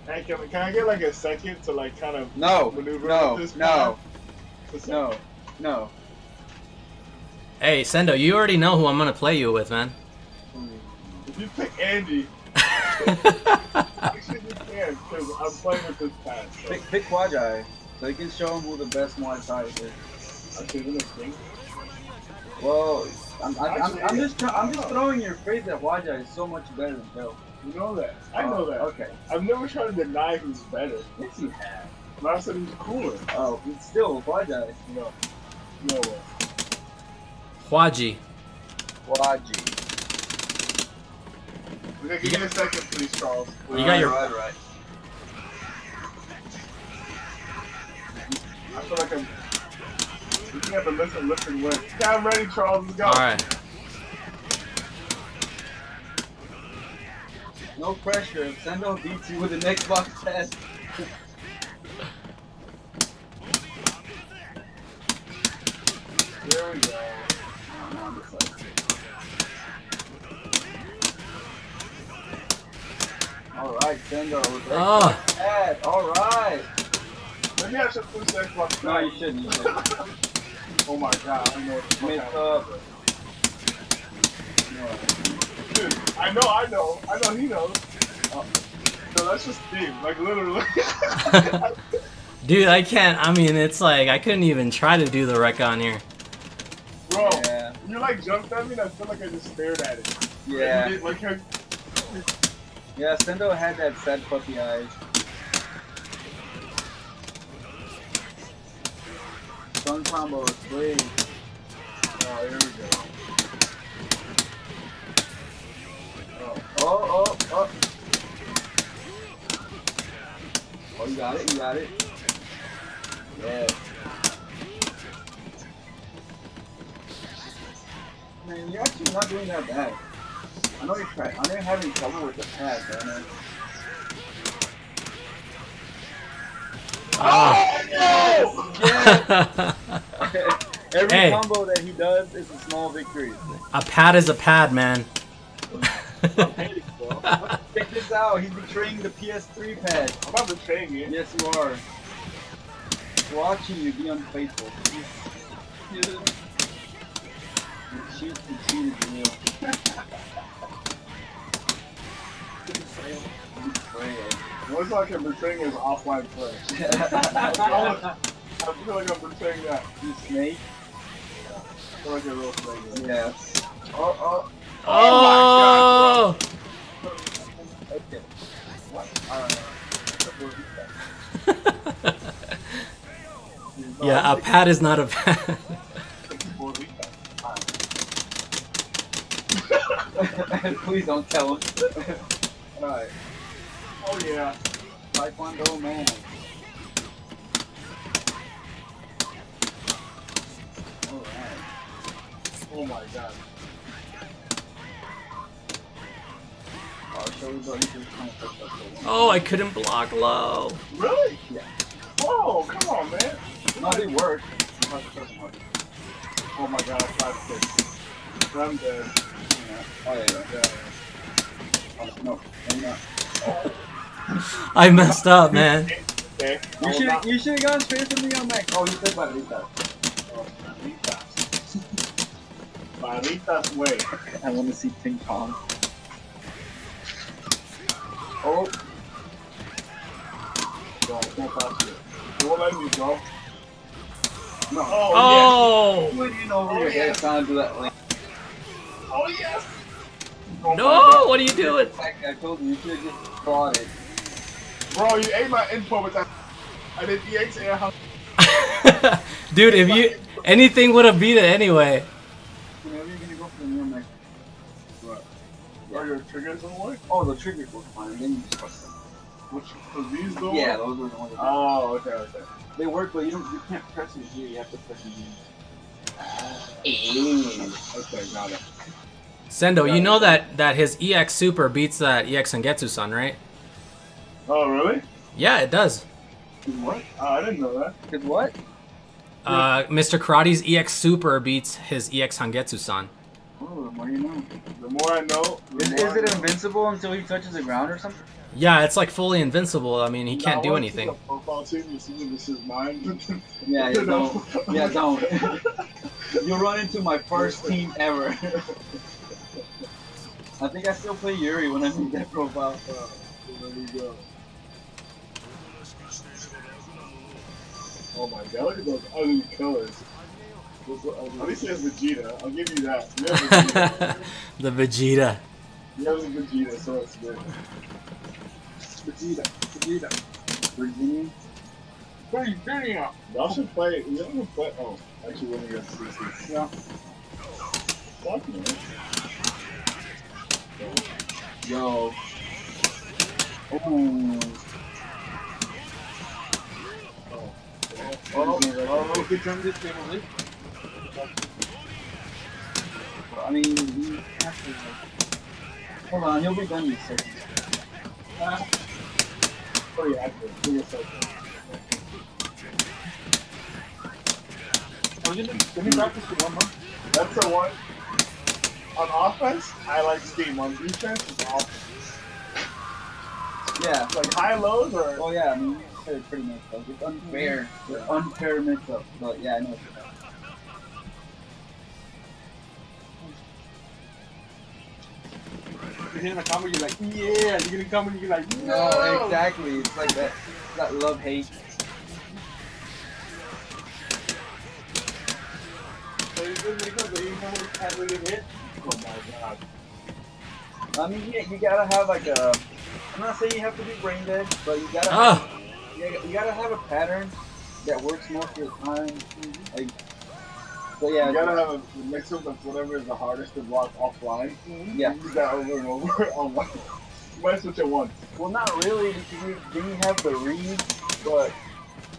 Ooh. Hey, can, can I get like a second to like kind of No, maneuver no, with this no, pad? Just a no, no. hey, Sendo, you already know who I'm gonna play you with, man. If you pick Andy, actually you can, because I'm playing with this pad. So Pick, pick Quadri, so you can show him who the best Muay Thai is. actually, let me think. Well, I'm, I, I'm, I'm just I'm just throwing your phrase that Quadri is so much better than Bill. You know that. I know that. Okay. I've never tried to deny who's better. Yes, you have. But I said who's cooler. Oh, it's still Quadri. No. No way. Hwaji. Quadri. Okay, give me a second, please, Charles. You got your- Right, right. I feel like I'm looking at the list and lifting win. Yeah, I'm ready, Charles. Let's go. Alright. No pressure. Sendo beats you with an Xbox test. There we go. All right, Sendo. with Oh. Xbox ah. test. All right. Maybe I should push the Xbox. No, you shouldn't. You shouldn't. Oh my god, I don't know what the fuck up. Dude, I know, I know, I know he knows. Uh, no, that's just Steve, like literally. Dude, I can't. I mean, it's like, I couldn't even try to do the rec on here. Bro, Yeah. you like jumped at me and I feel like I just stared at it. Yeah. You did, Like, how- Yeah, Sendo had that sad puppy eyes. Sun combo is great. oh, here we go. Oh, oh, oh. Oh, you got it, you got it. Yeah. Man, you're actually not doing that bad. I know you're trying. I know you're having trouble with the pad, man. Ah. Oh. Yeah. Every Hey. combo that he does is a small victory. a pad is a pad, man. Hey, bro. I'm Check this out. He's betraying the PS3 pad. I'm not betraying you. Yes, you are. Watching you be unfaithful. You cheat, you cheated, you. What's like I'm betraying is offline play. I feel like I'm betraying that. you snake. I feel like a real snake. Yes. Oh, Oh! Oh. Alright. yeah, a pad is not a pad. Please don't tell him. Alright. Oh yeah. Taekwondo man. Oh my god. Oh, I couldn't block low. Really? Yeah. Whoa, come on, man. No, they work. Oh my god, five six. I'm dead. Oh, yeah, yeah. Yeah. Oh, no. And, uh, I messed up, man. Okay. You should you should have gone straight for me on that. Oh, he said Barrita. Oh, Baritas. Baritas way. I want to see ping pong. Oh, So I can't pass it. Don't let me go. No. Oh, Oh! Put in over Oh, your head yes. trying to do that lane. Oh, yes. My No! God. What are you doing? Like I told you, you should have just fought it. Bro, you ate my info with that. I did EX air hunt. Dude, if you anything would have beat it anyway. Your triggers don't work? Oh, the triggers work fine. Then you just fuck them. Which, cause these don't Yeah, work? those are the ones. That Oh, okay, okay. They work, but you don't. You can't press it here. You have to press it Okay, got it. Sendo, you know that that his EX Super beats that EX Hangetsu-zan, right? Oh, really? Yeah, it does. What? Oh, I didn't know that. Cause what? Uh, Mr. Karate's EX Super beats his EX Hangetsu-zan. Oh, the more you know. The more I know, the Is, more is I it know. invincible until he touches the ground or something? Yeah, it's like fully invincible. I mean, he Nah, can't do anything. the Profile you see this is mine. Yeah, You you know? don't. Yeah, don't. you run into my first team ever. I think I still play Yuri when I need that profile. Uh, there we go. Oh my god, look at those ugly colors. Those are ugly. At least he has Vegeta. I'll give you that. You Vegeta. the Vegeta. he has a Vegeta, so it's good. Vegeta. Vegeta. Virginia. Vegeta. Y'all should play. You don't play. Oh, actually, when you got CC. Yeah. Fuck man. Yo. Ooh. Oh. Oh, Oh, oh, good turn this table, Lee. I mean, you have to. like- Hold on, you'll be done in a second. Ah. oh. Pretty active. Pretty effective. Oh, you didn't- me practice with one more. That's the one. On offense, I like Steam. On defense, it's off. Yeah. Like high lows or. Oh yeah, I mean, you said it pretty much. Like, it's unfair. Mm-hmm. It's unfair mix-up. But yeah, I know. What you're talking You're hitting a combo, you're like, yeah. You're getting a combo, you're like, no. about. No, exactly. It's like that. That love hate. So you just make up, but you know what can't really hit. Oh my god. I mean, yeah, you gotta have like a. I'm not saying you have to be brain dead, but you gotta. Ah, You gotta, you gotta have a pattern that works most of the time. Like, so yeah, You gotta have a mix up of whatever is the hardest to block offline. Mm-hmm. yeah. Use that over and over online. You might switch it once. Well, not really because you, then you have the read, but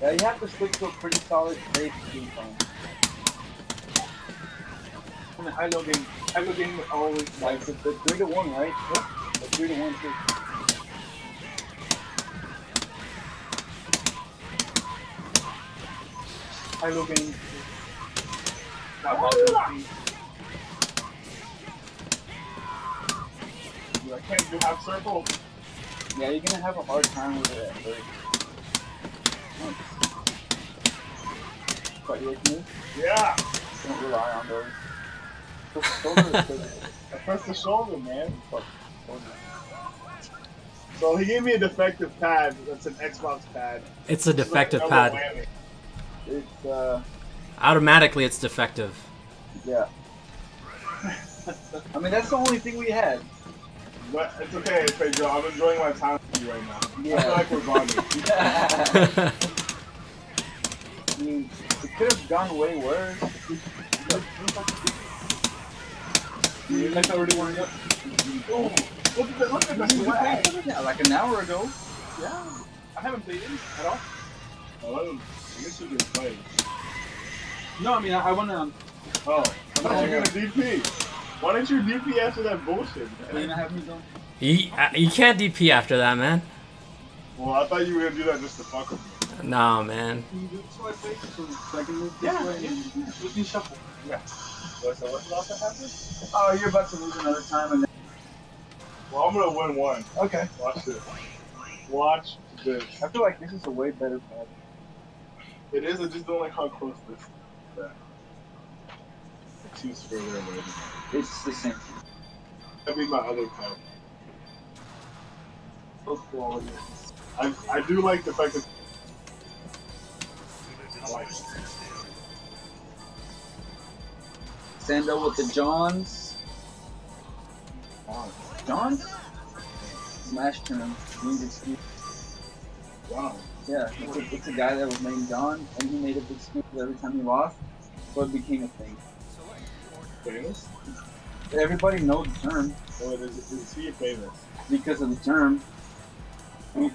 yeah, you have to stick to a pretty solid base do fine. In the high-low game, high-low game is always Like the, the three to one, right? The three to one too. high-low game. I can't do half circle. Yeah, you're gonna have a hard time with it at first. But you can Yeah. don't rely on those. I pressed the shoulder, man. So he gave me a defective pad. That's an Xbox pad. it's a defective It's like pad. whammy. It's uh, Automatically, it's defective. yeah. I mean, that's the only thing we had. But it's okay, Pedro. I'm enjoying my time with you right now. I feel Yeah. like we're bonding. I mean, it could have gone way worse. You like already warming up? Oh, look at that! Look at that swag. Yeah, like an hour ago. Yeah. I haven't played it at all. I don't- I guess you can play. No, I mean, I, I wanna. Um, Oh, I thought you were gonna DP. Why didn't you DP after that bullshit? Are you Man? gonna have me done? You, uh, you can't DP after that, man. Well, I thought you were gonna do that just to fuck with me. Nah, man. Can you do this way, please? So so I can move this yeah, way? yeah. Just need shuffle. What, so what's about to happen? Oh, you're about to lose another time, and then. Well, I'm gonna win one. Okay. Watch this. Watch this. I feel like this is a way better pad. It is. I just don't like how close this. That. It seems further away. It's the same. That'd be my other. Both quality. I I do like the fact that I like Sendo with the Johns. Johns? Smash excuse. wow. Yeah, it's a, it's a guy that was named John, and he made up excuses every time he lost, so it became a thing. Famous? Everybody knows the term Or is, is he famous? because of the term. Famous.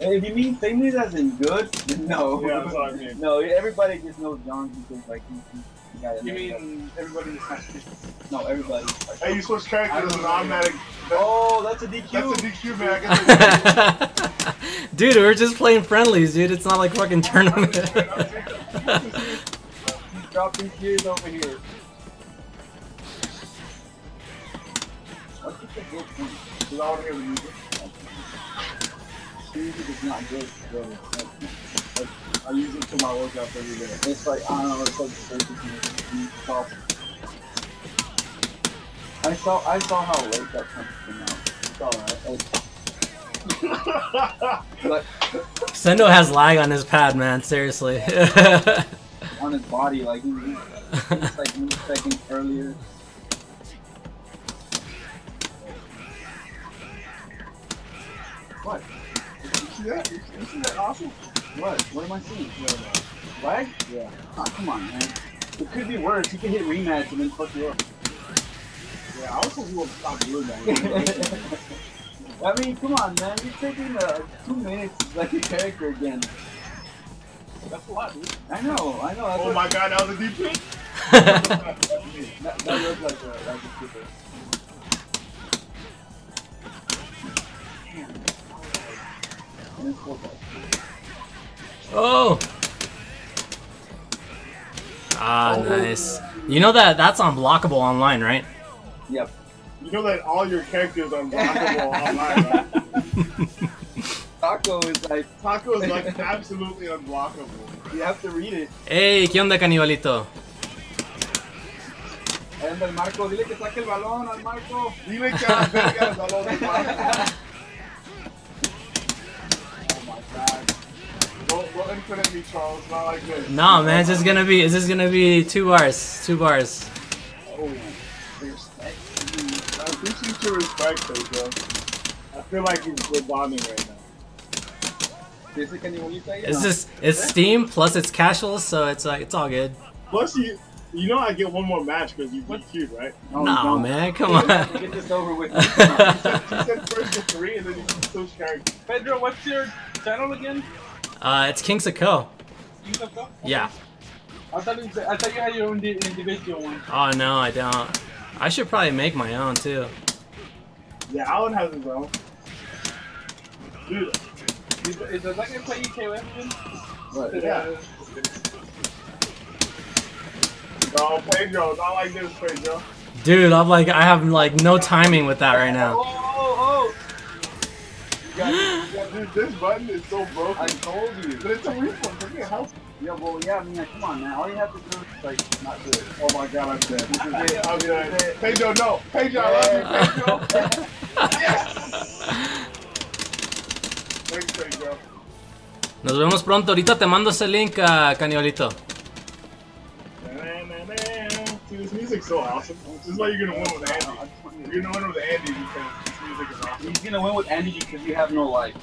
If you mean famous as in good, no. Yeah, that's what I mean. No, everybody just knows John because like he's the You mean everybody in the Smash no everybody. Hey, you switch characters as an automatic. oh, that's a DQ. That's a DQ, man. I dude, we're just playing friendlies, dude. It's not like fucking tournament. He's dropping gears over here. What's the good point? it's all here with music. Music is not good, bro. I use it to my workouts every day. It's like I don't know. It's like circus music. It's awesome. I saw I saw how late that comes came out. It's alright. Sendo has lag on his pad, man. Seriously. on his body, like he, he- it's like one second earlier. What? You see that? You see that awesome? What? What am I seeing? No, no. Lag? Yeah. Oh, come on, man. It could be worse. He could hit rematch and then fuck you up. Yeah, I was supposed to stop doing that. I mean, come on, man. You're taking uh, two minutes like a character again. That's a lot, dude. I know, I know. That's oh what- my god, that was a DP? That, that looks like a, like a super. And it's four bucks. Oh. Ah, nice. You know that that's unblockable online, right? Yep. You know that all your characters are unblockable online, right? Taco is like, Taco is like absolutely unblockable. you have to read it. Hey, ¿qué onda, canibalito? And el Marco, dile que saque el balón al Marco. Dile que a las vergas a los Go, go infinitely, Charles. Not like this. No, man, it's just gonna be it's just gonna be two bars, two bars. Oh, respect. I appreciate your respect, though, bro. I feel like we're bonding right now. Dice canibalito ahí. It's just it's Steam plus it's cashless, so it's like it's all good. Plus, you you know I get one more match because you DQ'd, right? No, No, man, come on. Get this over with. Come. You said, you said first to three, and then you switch characters. Pedro, what's your channel again? Uh, it's Kings of Co. Kings of Co? Okay. Yeah. I thought, you, I thought you had your own individual one. Oh no, I don't. I should probably make my own too. Yeah, Alan has his own. Dude, Is, is that gonna play EKF again? What? Yeah. no, Pedro, not like this, Pedro. Dude, I'm like I have like no timing with that right Oh, now. oh, oh! You got, dude, this button is so broken. I told you. But it's a. Yeah, well, yeah, I come on, man. All you have to do is, like, not do it. Oh my god, I'm dead. Pedro, no. Pedro, I love you, Pedro. yes! Thanks, Pedro. Nos vemos pronto. Ahorita te mando ese link, uh, canibalito. See, this music's so awesome. This is why you're gonna win with Andy. You're gonna win with Andy this music is awesome. He's gonna win with Andy because you have no life.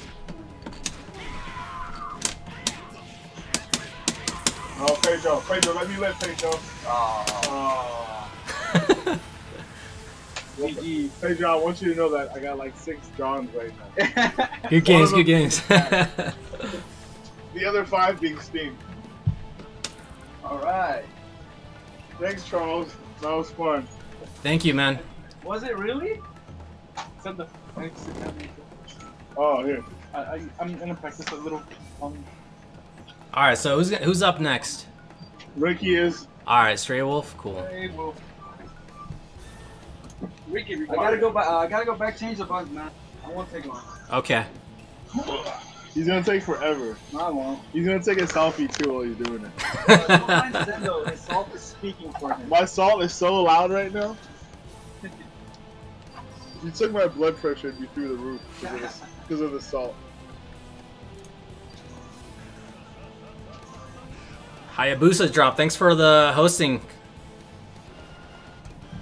Oh, Pedro, Pedro, let me live, Pedro. Oh. Oh. GG. Pedro, I want you to know that I got like six Johns right now. Good games, good games. The other five being Steam. All right. Thanks, Charles. That was fun. Thank you, man. Was it really? Send the. Thanks. Oh, here. I, I, I'm gonna practice a little. Um, All right, so who's who's up next? Ricky is. All right, Stray Wolf, cool. hey, well. Ricky, I gotta go back. Uh, I gotta go back change the buttons, man. I won't take long. Okay. He's gonna take forever. No, I won't. He's gonna take a selfie too while he's doing it. Uh, go find Sendo. His salt is speaking for him. My salt is so loud right now. If you took my blood pressure, it'd be through the roof because of the, of the salt. Hayabusa drop. Thanks for the hosting.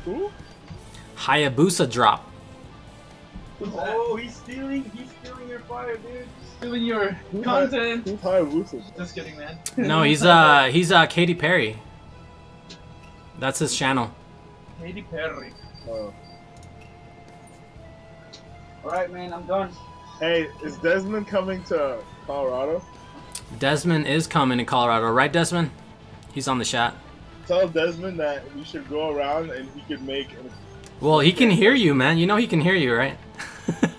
Who? Hayabusa drop. Oh, he's stealing. He's stealing your fire, dude. Stealing your Who content. Who's Hayabusa? Just kidding, man. No, he's uh he's uh Katy Perry. That's his channel. Katy Perry. Oh. All right, man. I'm done. Hey, is Desmond coming to Colorado? Desmond is coming to Colorado, right, Desmond? He's on the chat. Tell Desmond that we should go around and he could make. An... Well, he can hear you, man. You know he can hear you, right?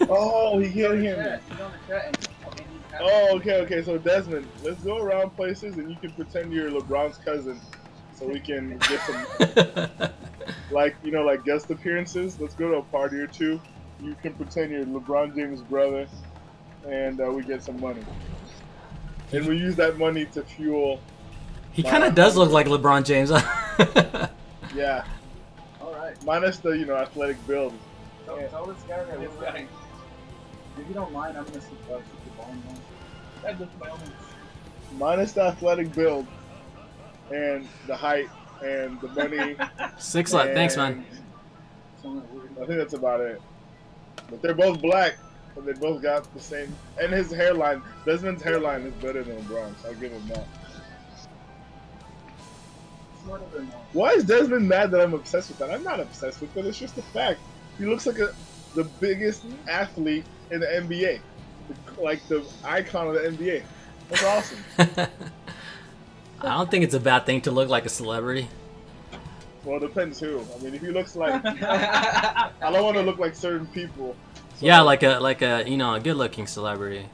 Oh, he can't hear me. Yeah, he's on the chat. and- I mean, he's happy. Oh, okay, okay. So Desmond, let's go around places and you can pretend you're LeBron's cousin, so we can get some like you know like guest appearances. Let's go to a party or two. You can pretend you're LeBron James' brother, and uh, we get some money. And we use that money to fuel. he kind of does look like LeBron James. Yeah, All right. minus the you know athletic build. Tell, Yeah. tell this guy that we're guy. running. If you don't mind, I'm gonna sit uh, sit the volume down. That goes by all means. Minus the athletic build, and the height, and the money. Six left. Thanks, man. and Something that we're I think that's about it. But they're both black, but they both got the same. And his hairline, Desmond's hairline is better than LeBron's. I'll give him that. Why is Desmond mad that I'm obsessed with that? I'm not obsessed with it. It's just a fact. He looks like a, the biggest athlete in the NBA, like the icon of the NBA. That's awesome. I don't think it's a bad thing to look like a celebrity. Well, it depends who. I mean, if he looks like, I don't want to look like certain people. So- Yeah, like a like a you know a good-looking celebrity.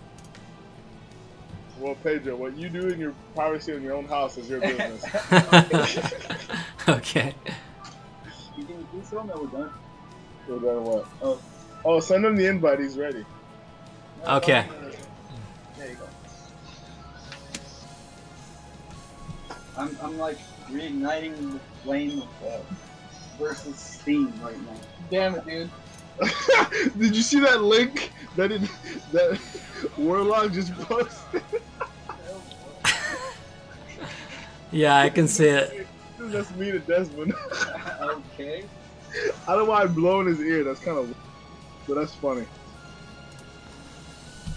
Well, Pedro, what you do in your privacy in your own house is your business. okay. You can please tell him that we're done. so then what? Oh. Oh, send him the invite. He's ready. Okay. There you go. I'm, I'm like reigniting the flame of uh, versus Steam right now. Damn it, dude. Did you see that link that it, that Warlock just posted? Yeah, I can see it. That's me to Desmond. okay. I don't know why I'm blowing his ear. That's kind of, but that's funny.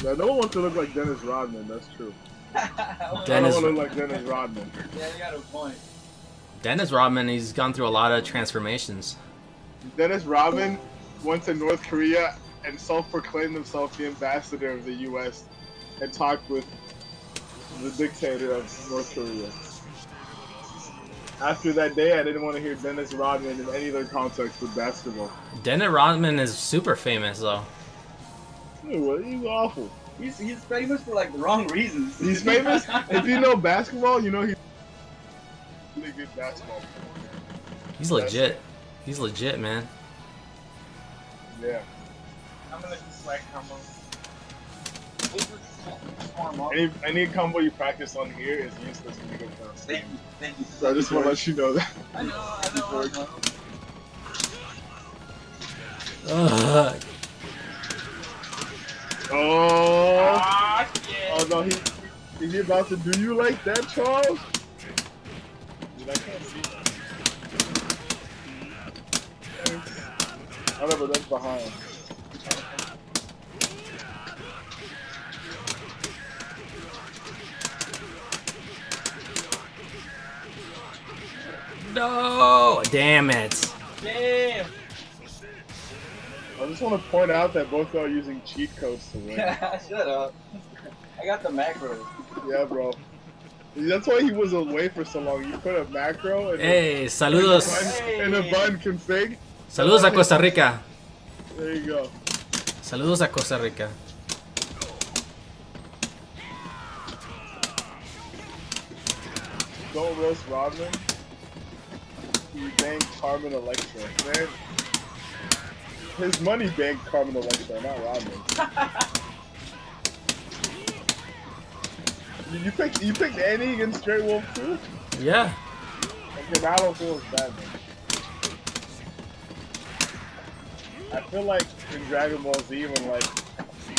Yeah, no one wants to look like Dennis Rodman. That's true. I Dennis- don't want to look like Dennis Rodman. Yeah, you got a point. Dennis Rodman, he's gone through a lot of transformations. Dennis Rodman went to North Korea and self-proclaimed himself the ambassador of the U.S. and talked with the dictator of North Korea. After that day, I didn't want to hear Dennis Rodman in any other context with basketball. Dennis Rodman is super famous though. Dude, he's awful. He's, he's famous for like the wrong reasons. He's famous. if you know basketball, you know he's really good basketball. He's legit. He's legit, man. Yeah. I'm gonna do swag combo. Any any combo you practice on here is useless when you go down. Thank you, thank you. So I just want to let you know that. I know, I know, I know. Ugh. Oh. Ah, yeah. Oh no, he is he about to do you like that, Charles? I that's behind. No! Damn it. Damn. I just want to point out that both are using cheat codes to win. Shut up. I got the macro. yeah, bro. That's why he was away for so long. You put a macro and Hey, a, saludos. and a button config. Saludos a Costa Rica. There you go. Saludos a Costa Rica. Don't roast Rodman. He banked Carmen Electra. Man, his money banked Carmen Electra, not Rodman. you, picked you picked Annie against Straight Wolf too? Yeah. Okay, now I don't feel as bad then. I feel like in Dragon Ball Z when like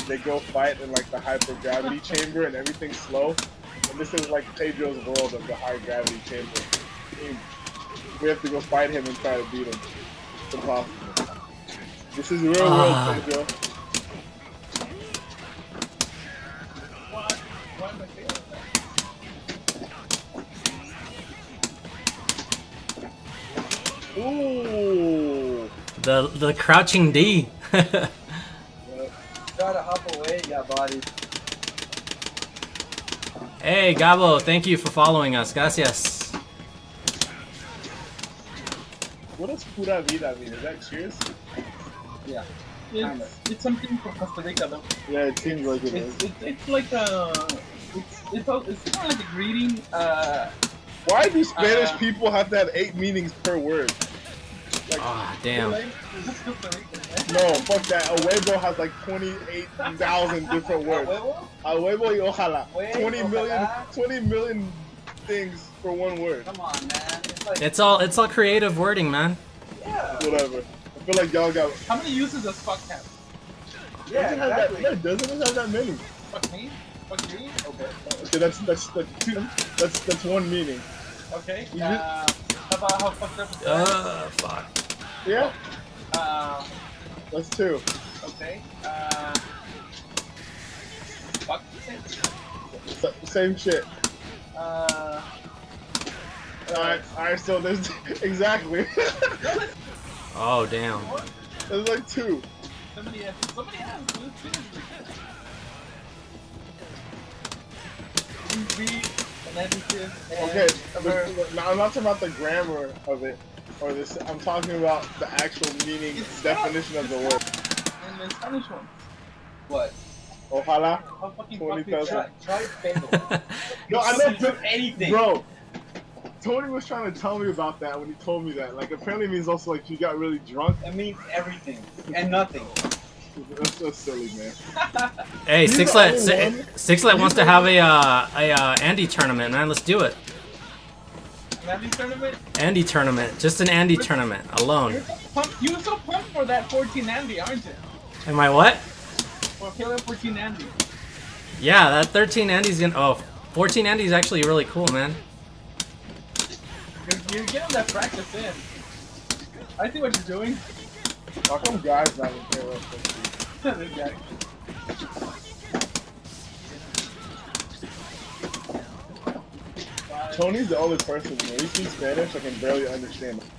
they go fight in like the hyper gravity chamber and everything's slow, And this is like Pedro's world of the high gravity chamber. We have to go fight him and try to beat him. It's impossible. This is real Ah. world, Pedro. Why, why am I failing that? Ooh. The the crouching D. Try to hop away, you got bodied. hey Gabo, thank you for following us. Gracias. What does pura vida mean? Is that cheers? Yeah. It's, it's something from Costa Rica though. Yeah, it seems like it is. It's, it's, it's like a it's it's, al- it's kind of like a greeting. Uh, Why do Spanish Uh, people have to have eight meanings per word? Like, Ah, damn. it's Costa Rica, man. no, fuck that. A huevo has like 28,000 different words. Huevo? A huevo y ojalá. 20 million, 20 million things for one word. Come on, man. It's like, It's all it's all creative wording, man. yeah. Whatever. I feel like y'all got. How many uses does fuck have? Yeah, doesn't have that, exactly. yeah, doesn't have that many? Fuck me? Fuck you? Okay. Okay, that's that's that's. That's that's one meaning. Okay. You- Uh, how about how fucked up is that? Uh, fuck. Yeah, Uh, that's two. okay. Uh, fuck. S- Same shit. Uh, All right, all right. So there's exactly. Oh, damn. there's like two. somebody has somebody has let's finish this. Be an adjective. and Okay, a now I'm not talking about the grammar of it, or this. I'm talking about the actual meaning, It's definition of the word. In the Spanish one. What? Ojalá. How fucking Twenty fuck is thousand. Try, that? try Pedro. No, I know, Do anything. bro. Tony was trying to tell me about that when he told me that. Like, apparently it means also like you got really drunk. That means everything and nothing. That's so silly, man. Hey, You're the Sixlet, only Si- one. Sixlet wants to have a uh, a uh, Andy tournament, man. Let's do it. Andy tournament? Andy tournament, just an Andy tournament alone. You're so pumped. So pumped for that 14 Andy, aren't you? Am I what? For killing 14 Andy. Yeah, that 13 Andy's gonna. Oh, 14 Andy's actually really cool, man. You're, you're getting that practice in. I see what you're doing. How come guys not in Halo 15? Tony's the only person when he speaks Spanish I can barely understand. him.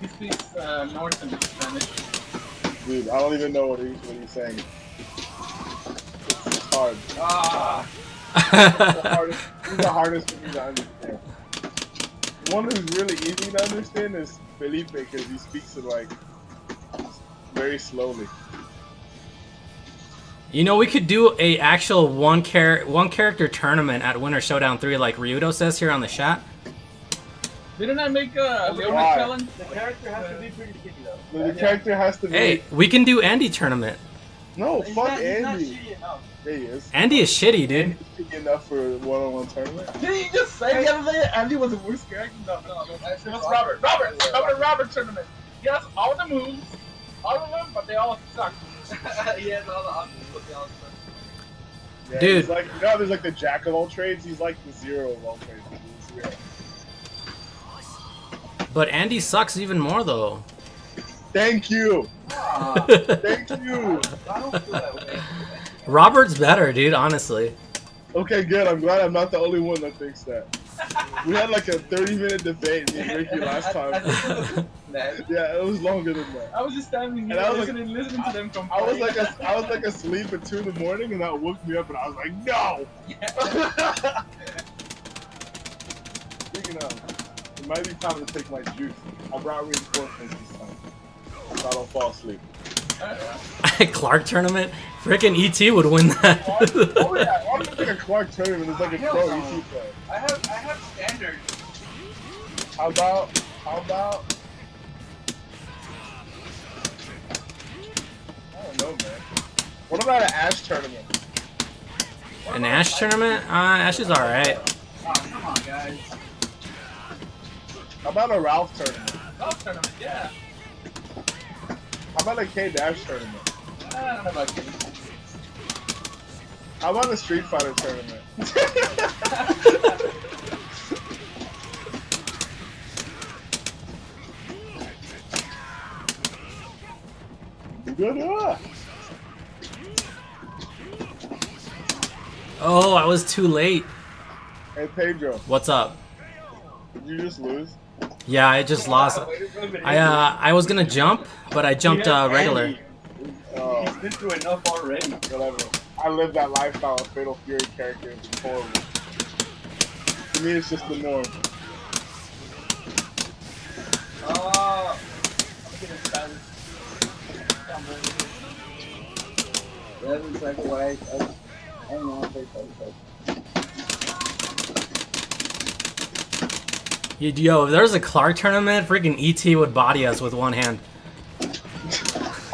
He speaks uh, Northern Spanish. Dude, I don't even know what, he, what he's saying. It's, it's hard. Ah, It's the hardest, it's the hardest for me to understand. One who's really easy to understand is Felipe because he speaks it like very slowly. You know, we could do a actual one char- one character tournament at Winter Showdown 3, like Ryudo says here on the chat. Didn't I make uh, a Why? Leona challenge? the character has to be pretty shitty though. The, the character has to be. Hey, we can do Andy tournament. no, He's fuck not, he's not Andy. shitty enough. There he is. Andy is shitty, dude. Andy's big enough for a one-on-one tournament. Did you just say the other day Andy was the worst character? No, no, no. It was Robert. Robert. Robert. Robert tournament. He has all the moves, all of them, but they all suck. He has all the options, but they. Yeah, Dude. He's like, you know, how there's like the jack of all trades. He's like the zero of all trades. But Andy sucks even more, though. Thank you. Thank you. I don't feel that way. Robert's better, dude, honestly. Okay, good. I'm glad I'm not the only one that thinks that. We had like a 30 minute debate and Ricky last time. think it was that. Yeah, it was longer than that. I was just standing here And I was like- listening, listening to them complain. I was like a, I was like asleep at two in the morning, and that woke me up, and I was like, no. Speaking of, it might be time to take my juice. I brought reinforcements this time, so I don't fall asleep. Clark tournament? Frickin' ET would win that. oh yeah, I don't think a Clark tournament is like a pro no. ET player. I have I have standard. How about, how about? I don't know, man. What about an Ash tournament? An Ash tournament? Uh, Ash is alright. Oh, come on, guys. How about a Ralph tournament? Golf tournament, yeah. About a K Dash tournament? I don't know about you. How about a Street Fighter tournament? Good. Oh, I was too late. Hey Pedro, What's up? did you just lose? Yeah, I just lost. I uh, I was gonna jump, but I jumped uh, regular. Oh, He's been through enough already. whatever. I live that lifestyle of Fatal Fury characters. It's horrible. To me, it's just the norm. Oh, I'm getting Yo, if there was a Clark tournament, freaking ET would body us with one hand.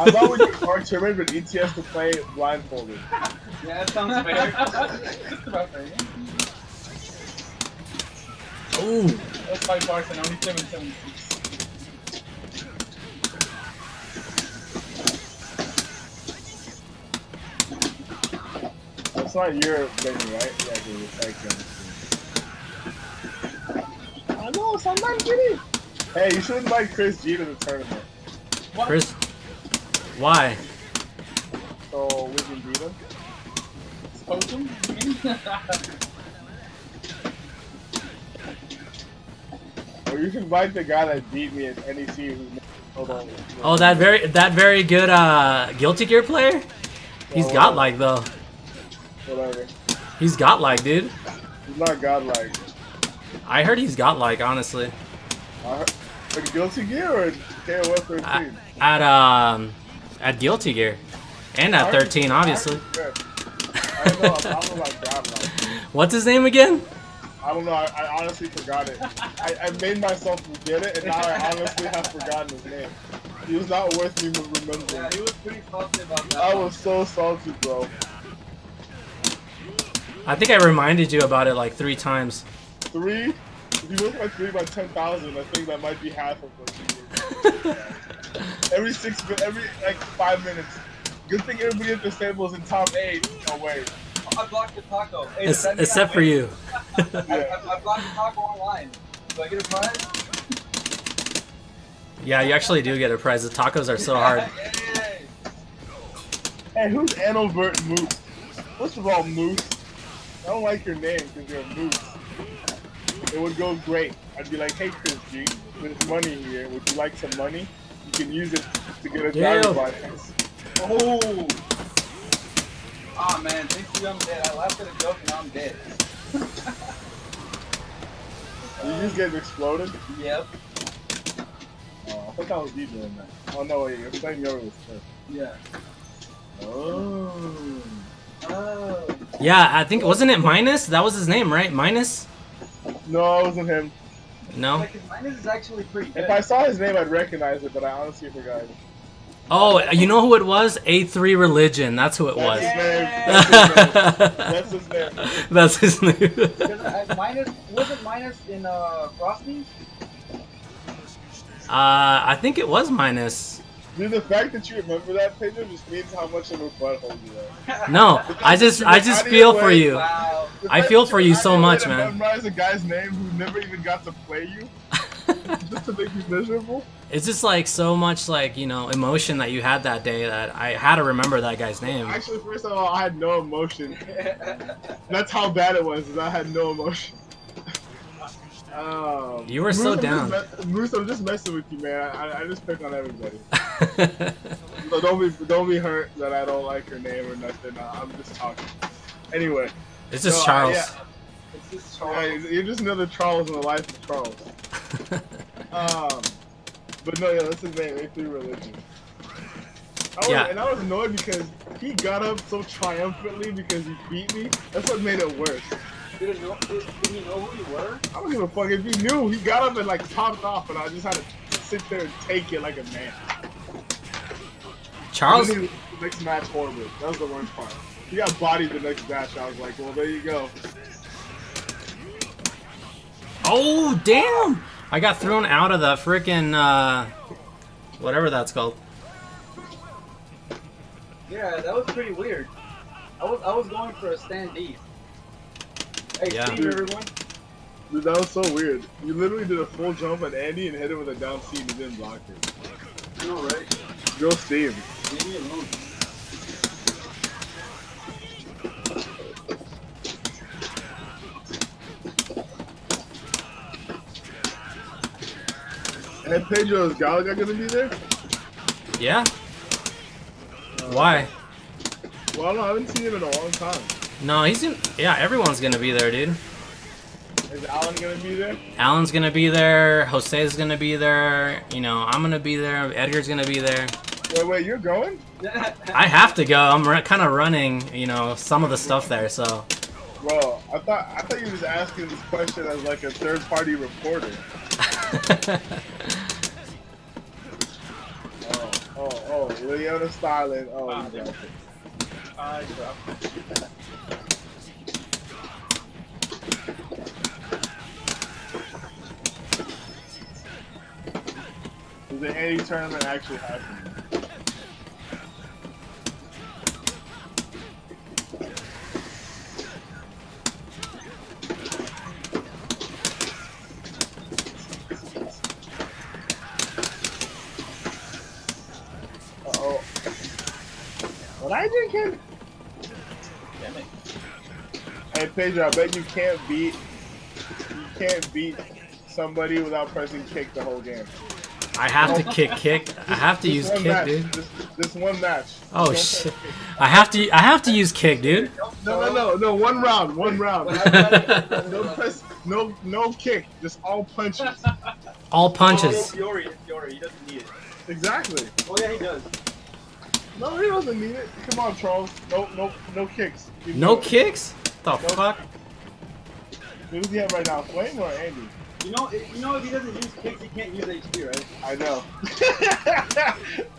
I thought we could Clark tournament, but ETS to play blindfolded. Yeah, that sounds fair. Just about fair. Ooh. That's five bars and only seven seventy six. That's not your venue, right? Yeah, dude, it's like, I know, so I'm not kidding. Hey, you should invite Chris G to the tournament, Chris, why? so we can beat him. Expose him? You? Or you should invite the guy that beat me at NEC who's hold on. Oh, that very that very good uh, Guilty Gear player. He's Oh, godlike though. Whatever. He's godlike, dude. He's not godlike. I heard he's godlike, honestly. I heard, but Guilty Gear or KOF 13? At, at um, at Guilty Gear, and at 13, obviously. I don't know. I don't know about godlike. What's his name again? I don't know. I, I honestly forgot it. I, I made myself forget it, and now I honestly have forgotten his name. He was not worth me remembering. Yeah, he was pretty salty about that. I was so salty, bro. I think I reminded you about it like three times. Three? If you look at three by 10,000, I think that might be half of what you Every six, every like five minutes. Good thing everybody at this table is in top eight. No way. I blocked the taco. Hey, Ex- does that mean except I for win? you. I, I, I blocked the taco online. Do I get a prize? Yeah, you actually do get a prize. The tacos are so hard. Yay. Hey, who's Anovert Moose? First of all, Moose. I don't like your name because you're a moose. It would go great. I'd be like, hey, Chris G, there's money here. Would you like some money? You can use it to get a driver's Damn. license. Oh. Ah man, thanks to you, I'm dead. I laughed at a joke and now I'm dead. You just get exploded. Yep. Oh, I think I was you doing that. Oh no, wait, you're playing over with Chris. Yeah. Oh. Oh. Yeah, I think wasn't it Minus? That was his name, right? Minus? No, it wasn't him. No. Like, his is actually pretty good. If I saw his name, I'd recognize it, but I honestly forgot. Oh, you know who it was? A3 Religion. That's who it That's was. his name. That's his name. That's his name. That's his name. Because minus wasn't minus in uh Frosty? Uh, I think it was Minus. Dude, the fact that you remember that, Pedro, just means how much of a butthole you are. No, I just I just feel for you. Wow. I feel for you so out of your way much, man. Memorize a guy's name who never even got to play you, just to make you miserable. It's just like so much like, you know, emotion that you had that day that I had to remember that guy's name. Actually, first of all, I had no emotion. That's how bad it was. Is I had no emotion. Um, You were so I'm down. Just me- Moose, I'm just messing with you, man. I, I just pick on everybody. So don't be don't be hurt that I don't like your name or nothing. I- I'm just talking. Anyway, it's just so, uh, Charles. yeah, It's just yeah, Charles. you're just another Charles in the life of Charles. Um, but no, yeah, that's his name. A3 Religion. I was, Yeah. And I was annoyed because he got up so triumphantly because he beat me. That's what made it worse. Did, he know, did, did he know who you were? I don't give a fuck if he knew. He got up and like topped off, and I just had to sit there and take it like a man. Charles And he- the next match horrible. That was the worst part. He got bodied the next match. I was like, well, there you go. Oh, damn! I got thrown out of the freaking uh whatever that's called. Yeah, that was pretty weird. I was I was going for a standee. Hey, Yeah. Steve, everyone. Dude, that was so weird. You literally did a full jump on Andy and hit him with a down C and you didn't block it. You know, right? Go Steve. Leave me alone. And Pedro, is Gallagher gonna be there? Yeah. Uh, Why? Well, I don't know. I haven't seen him in a long time. No, he's in. Yeah, everyone's gonna be there, dude. Is Alan gonna be there? Alan's gonna be there. Jose's gonna be there. You know, I'm gonna be there. Edgar's gonna be there. Wait, wait, you're going? I have to go. I'm r- kind of running. You know, some of the stuff there. So. Bro, I thought I thought you were just asking this question as like a third party reporter. Oh, oh, oh, Leona Starlin. Oh, Ah, you got it. I dropped. Is the Andy tournament actually happening? Uh-oh. What I drinking? Damn it. Hey Pedro, I bet you can't beat you can't beat somebody without pressing kick the whole game. I have to kick, kick. I have to use kick, match. dude. Just, just one match. Oh Don't shit! I have to. I have to use kick, dude. No, no, no, no. One round. One round. no press. No, no kick. Just all punches. All Oh, punches. Fiore, Fiore, he doesn't need it. Exactly. Oh yeah, he does. No, he doesn't need it. Come on, Charles. No, no, no kicks. Keep No going. kicks? The fuck? Who's he at right now? Flame or Andy? You know, if, you know, if he doesn't use kicks, he can't use HP, right? I know.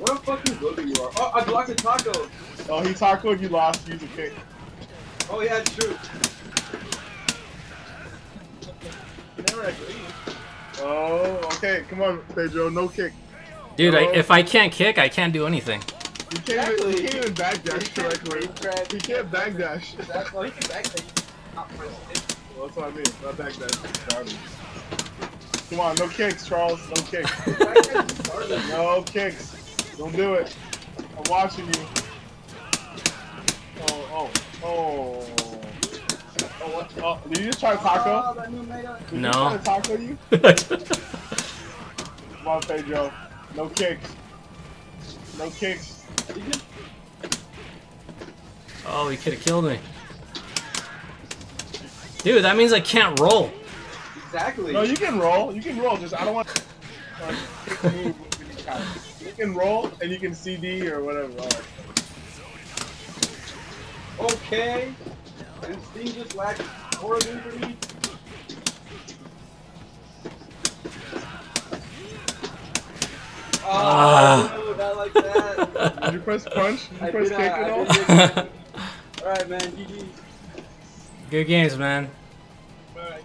What a fucking goober you are. Oh, I blocked a taco. oh, he tacoed. You lost. Use a kick. Oh yeah, it's true. You never agree. Oh, okay. Come on, Pedro. No kick. Dude, I, if I can't kick, I can't do anything. You can't, even, you can't even backdash correctly. Crap. He can't backdash. That's why he can back that's what I mean. Not backdash. Garbage. Come on, no kicks, Charles. No kicks. Back there is garbage. No kicks. Don't do it. I'm watching you. Oh, oh, oh. Oh, what? Oh, did you just try to Oh, taco? that new meta. Did No. you try to taco you? Come on, Pedro. No kicks. No kicks. Oh, he could have killed me. Dude, that means I can't roll. Exactly. No, you can roll. You can roll. Just I don't want to move you can roll and you can CD or whatever. All right. Okay. And Steam just lagged horribly for me. Oh, Ah. no, not like that. Did you press punch? Did you I press did, kick at I all? did, Alright, man, GG. Good games, man. Alright.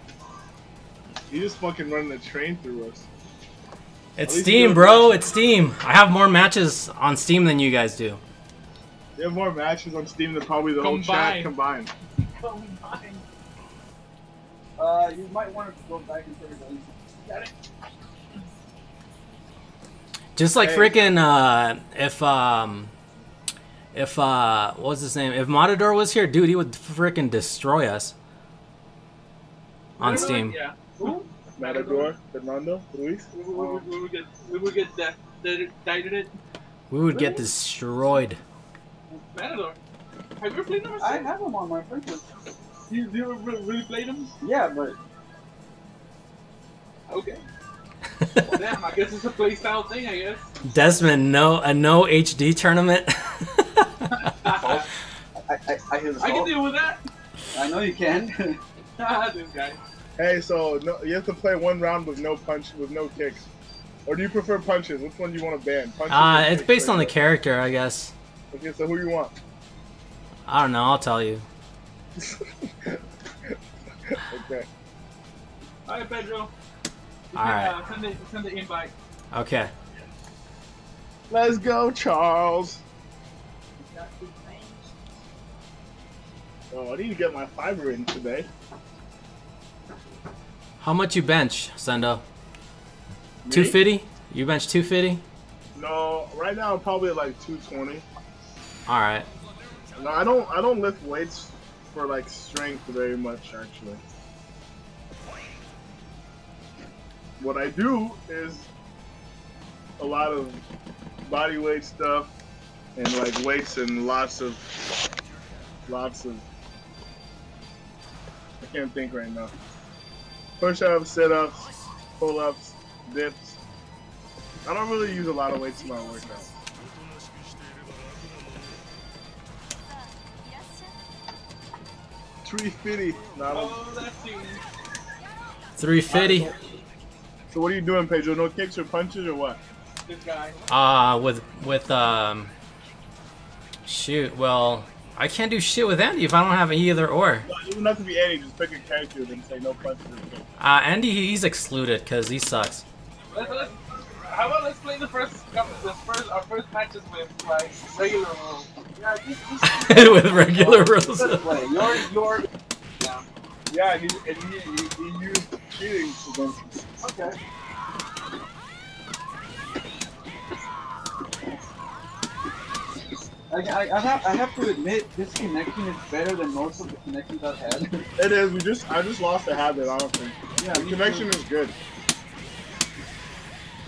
You just fucking running a train through us. It's Steam, you bro. It's Steam. I have more matches on Steam than you guys do. You have more matches on Steam than probably the whole chat combined. Combined. Uh, you might want to go back and figure Got it? Just like Hey. freaking uh, if um, if uh, what was his name? If Matador was here, dude, he would freaking destroy us on Really? Steam. Yeah. Who? Matador, Fernando, Luis. We, we, we, we would get we would get that that dieted it. We would get destroyed. Matador. Have you ever played number I six? have him on my friend list. You, you ever re- really played him? Yeah, but Okay. Well, damn, I guess it's a playstyle thing. I guess. Desmond, no a no HD tournament. I, I, I, hit I can deal with that. I know you can. This guy. Hey, so no, you have to play one round with no punch, with no kicks. Or do you prefer punches? Which one do you want to ban? Punches uh, it's kicks? based on the character, I guess. Okay, so who you want? I don't know. I'll tell you. okay. All right, Pedro. You All can, right. Uh, send the send the invite. Okay. Let's go, Charles. Oh, I need to get my fiber in today. How much you bench, Sendo? Me? 250? You bench 250? No, right now I'm probably at like 220. All right. No, I don't. I don't lift weights for like strength very much actually. What I do is a lot of body weight stuff and like weights and lots of lots of. I can't think right now. Push-ups, sit-ups, pull-ups, dips. I don't really use a lot of weights in my workouts. Three fifty. Not a- it. 350. So what are you doing, Pedro? No kicks or punches or what? This guy. Uh, with with um. Shoot. Well, I can't do shit with Andy if I don't have either or. No, you don't have to be Andy. Just pick a character and say no punches or. Uh, Andy, he's excluded because he sucks. Let's, let's, how about let's play the first couple, the first, our first matches with like regular rules. Yeah, just, just with regular rules. let's. You're, you're. Yeah. Yeah, and he, and he, he, he used cheating against me. Okay. I, I, I, have, I have to admit, this connection is better than most of the connections I've had. It is. We just I just lost the habit. Honestly, yeah, the me connection too. is good.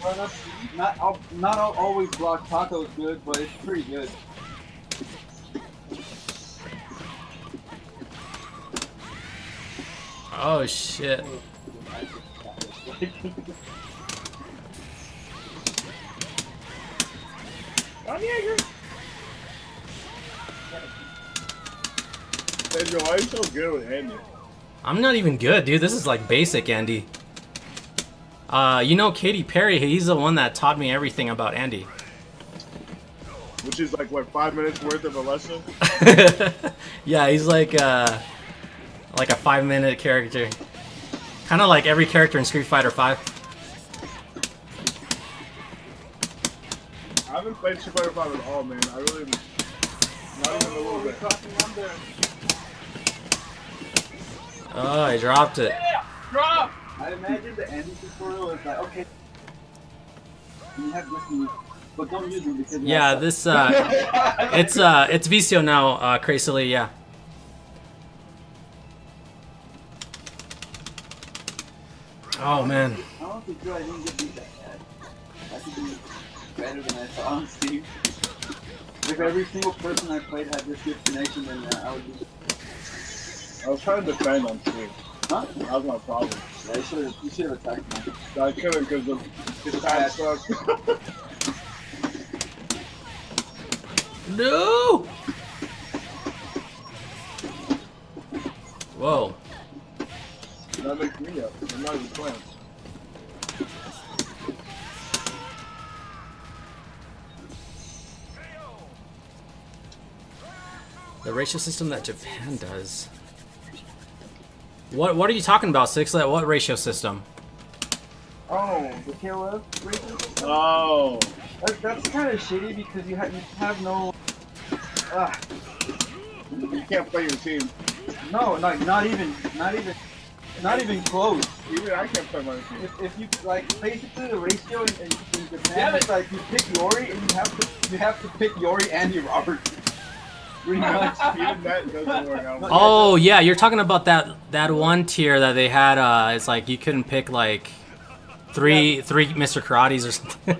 Well, not, not, al- not al- always block tacos good, but it's pretty good. Oh shit. Pedro, why are you so good with Andy? I'm not even good, dude. This is like basic Andy. Uh, you know Katy Perry, he's the one that taught me everything about Andy. Which is like what five minutes worth of a lesson. yeah, he's like uh like a five minute character. Kinda like every character in Street Fighter 5. I haven't played Street Fighter Five at all, man. I really not even a little bit. Crossing under. Oh, I dropped it. Yeah, drop. I imagine the ending tutorial is like, okay, you have this move, but don't use it because Yeah, this uh it's uh it's Vicio now, uh crazily, yeah. Oh man. I don't think I didn't get beat that bad. I could better than I thought on If every single person I played had this good then uh, I would be. I was trying to defend on Steam. Huh? That was my problem. Yeah, you should have. You should have attacked me. I couldn't because of his pad sucked. No! Whoa. that makes me up. I'm not even playing. The ratio system that Japan does. What what are you talking about, Sixlet? What ratio system? Oh, the KOF rating system? Oh, That, that's kind of shitty because you have you have no. Ah, you can't play your team. no, like not even, not even, not even close. Even I can't play my team. If, if you like basically the ratio in, in, in Damn Japan it. is like you pick Yuri and you have to you have to pick Yuri and Roberts. Pretty Oh yeah, you're talking about that that one tier that they had. Uh, it's like you couldn't pick like three three Mr. Karates or something.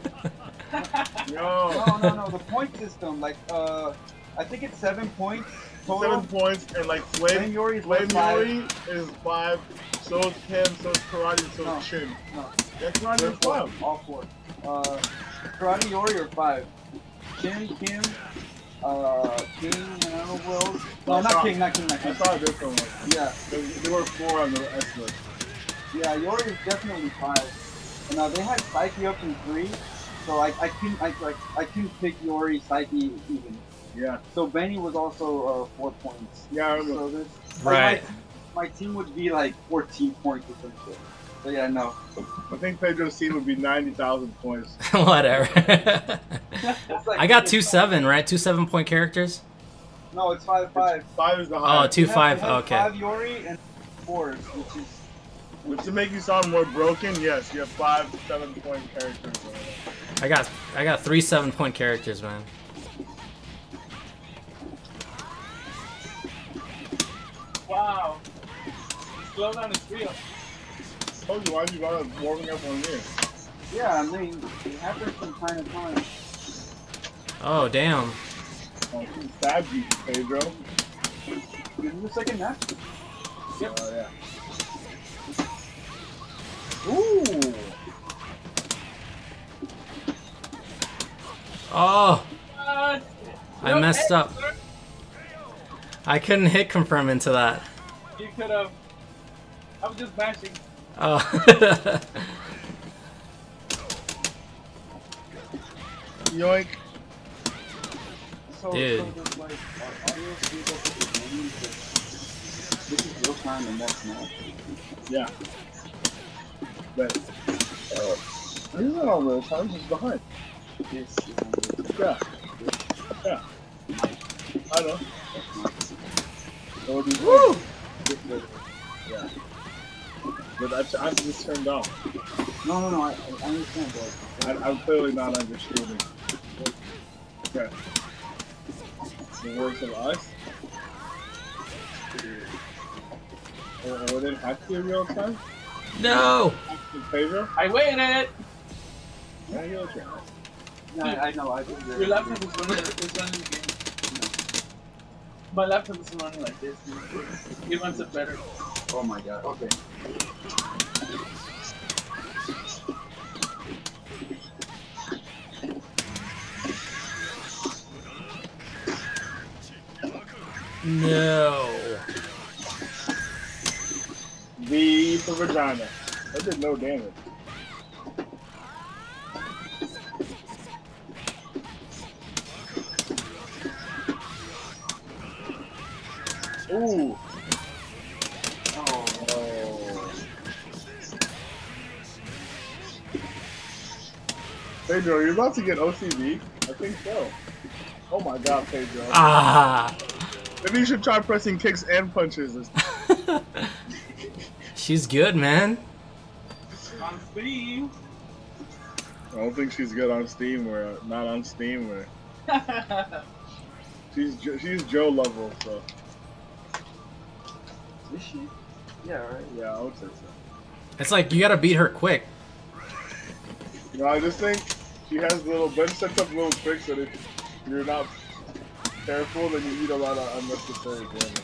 Yo, No, no, no. The point system, like uh, I think it's seven points total. seven points and like Flame Flame, Yuri is Flame five. Yuri is five. So is Kim, so is Karate, so No. is Chin. No. That's not They're even four. five. All four. Uh, Karate Yuri are five. Kim, Kim, uh, King, and I don't know who else. No, I not saw- King, not King, not I King. saw a different one. Yeah, There, there were four on the S list. yeah, Yuri is definitely five. And uh, they had Saiki up in three, so I, I couldn't, I like, I couldn't pick Yuri, Saiki even. Yeah, So Benny was also uh, four points. yeah, I remember. So this, Right. Like my, my team would be like 14 points or some shit. So yeah, no. I think Pedro's team would be ninety thousand points. Whatever. Like I got two seven, right? Two seven point characters. No, it's five five. Five is the Oh, highest. two You have- five. you have Okay. Five Yuri and fours, which is Which to make you sound more broken, yes, you have five seven point characters. I got I got three seven point characters, man. Wow. Slow down is real. Told you why you got warming up on me. yeah. I mean, it happens from time to time. Oh damn. Oh, he stabbed you, Pedro. This is the second match. Yep. Oh yeah. Ooh. Oh, What? I messed hey, up. sir, I couldn't hit confirm into that. You could have. I was just bashing. Oh. Yoink. So, Dude. so there's like audio speed up with the game, but this is real time and that's not. Yeah. But. Uh, he's not on real time. He's behind. This is on the Yeah. Yeah. I know. Woo! Think? Yeah. But I, I just turned off. No, no, no. I, I understand, but I, I'm clearly not understanding. Okay. The words of us. Or, or would it have to be real time? no. Pedro? I waited. Yeah, you're okay. no, I, I know. I think Your laptop is running. It's running the game. My laptop is running like this. dude. It runs it better. Oh my god. Okay. No. V for vagina. That did no damage. Ooh. Pedro, you're about to get OCD? I think so. Oh my god, Pedro. Ah. Maybe you should try pressing kicks and punches. this- She's good, man. On Steam. I don't think she's good on Steam or uh, not on Steam or she's Jo- she's Joe level, so Is she? Yeah, right. yeah, I would say so. It's like you gotta beat her quick. You know, I just think she has little Ben sets up little tricks that if you're not careful, then you eat a lot of unnecessary damage.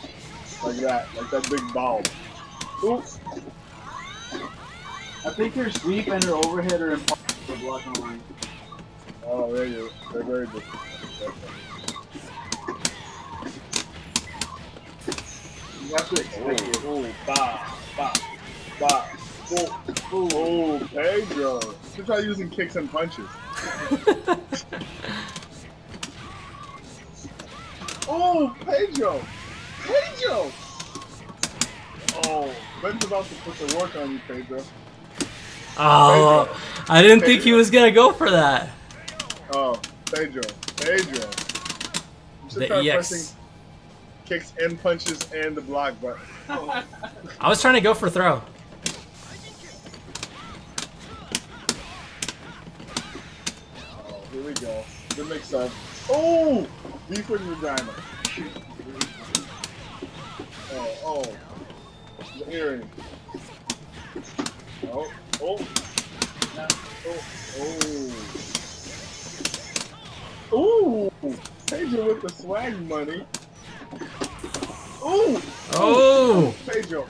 Like that, like that big ball. Ooh, I think her sweep and her overhead are impossible to block online. oh, there you. They're very different. You have to expect it. Oh, oh, ba, ba, ba. Oh, oh, oh, Pedro. You should try using kicks and punches. Oh, Pedro! Pedro! Oh, Ben's about to put the work on you, Pedro. Oh, I didn't think he was gonna go for that. Oh, Pedro. Pedro. You should The try EX. pressing kicks and punches and the block button. I was trying to go for throw. Oh, here we go. Good mix up. Oh! Beef with vagina. Oh, oh. The earring. Oh, oh. Oh, oh. Ooh! Pedro with the swag money. Ooh! Oh, Pedro.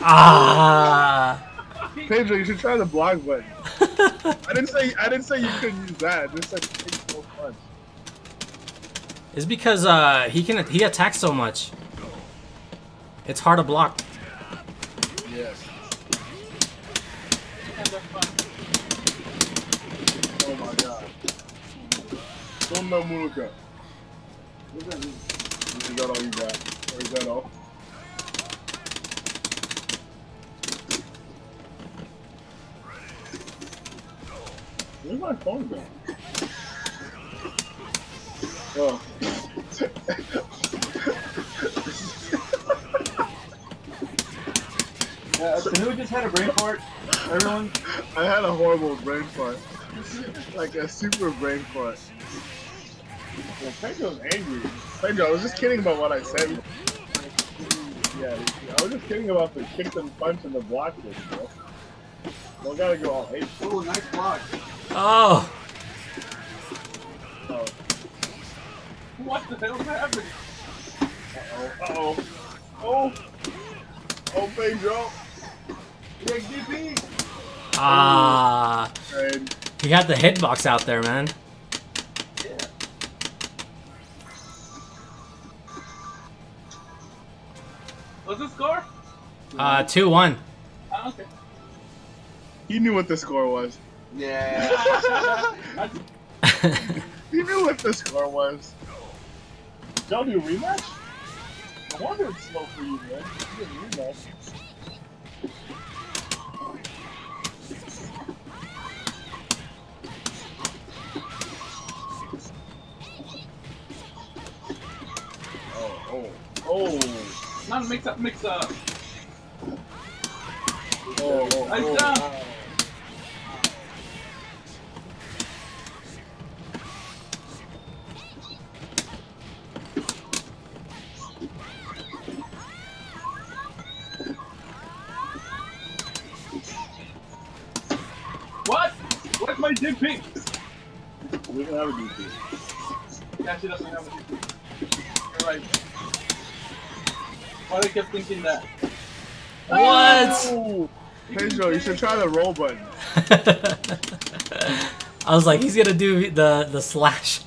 ah. Pedro, you should try the block button. I didn't say I didn't say you couldn't use that. Just said take no punch. It's because uh he can he attacks so much. It's hard to block. Yes. And they're fun. Oh my god. Don't know Muluka. Look at me. Is that all you got? Or is that all? Where's my phone going? Oh. uh, so who just had a brain fart? Everyone? I had a horrible brain fart. like a super brain fart. Well, Pedro's angry. Pedro, I was just kidding about what I said. Yeah, I was just kidding about the kick and punch and the block thing, bro. Don't gotta go all eight. Ooh, nice block. Oh, Oh, What the hell happened? uh-oh, uh-oh. Oh! Oh, Pedro! yeah, DP. ah, And he got the hitbox out there, man. What's the score? Uh, two one. Oh, okay. he knew what the score was. Yeah. He knew what the score was. Don't do rematch? I wonder it's slow for you, man. You did rematch. Oh, oh, oh, Not mix up, mix up. oh, oh, oh. Nice oh, job. oh. Where's my DP? We don't have a DP. Yeah, she doesn't have a DP. You're right. Why they kept thinking that? What? Oh! Pedro, you should try the roll button. I was like, he's gonna do the the slash,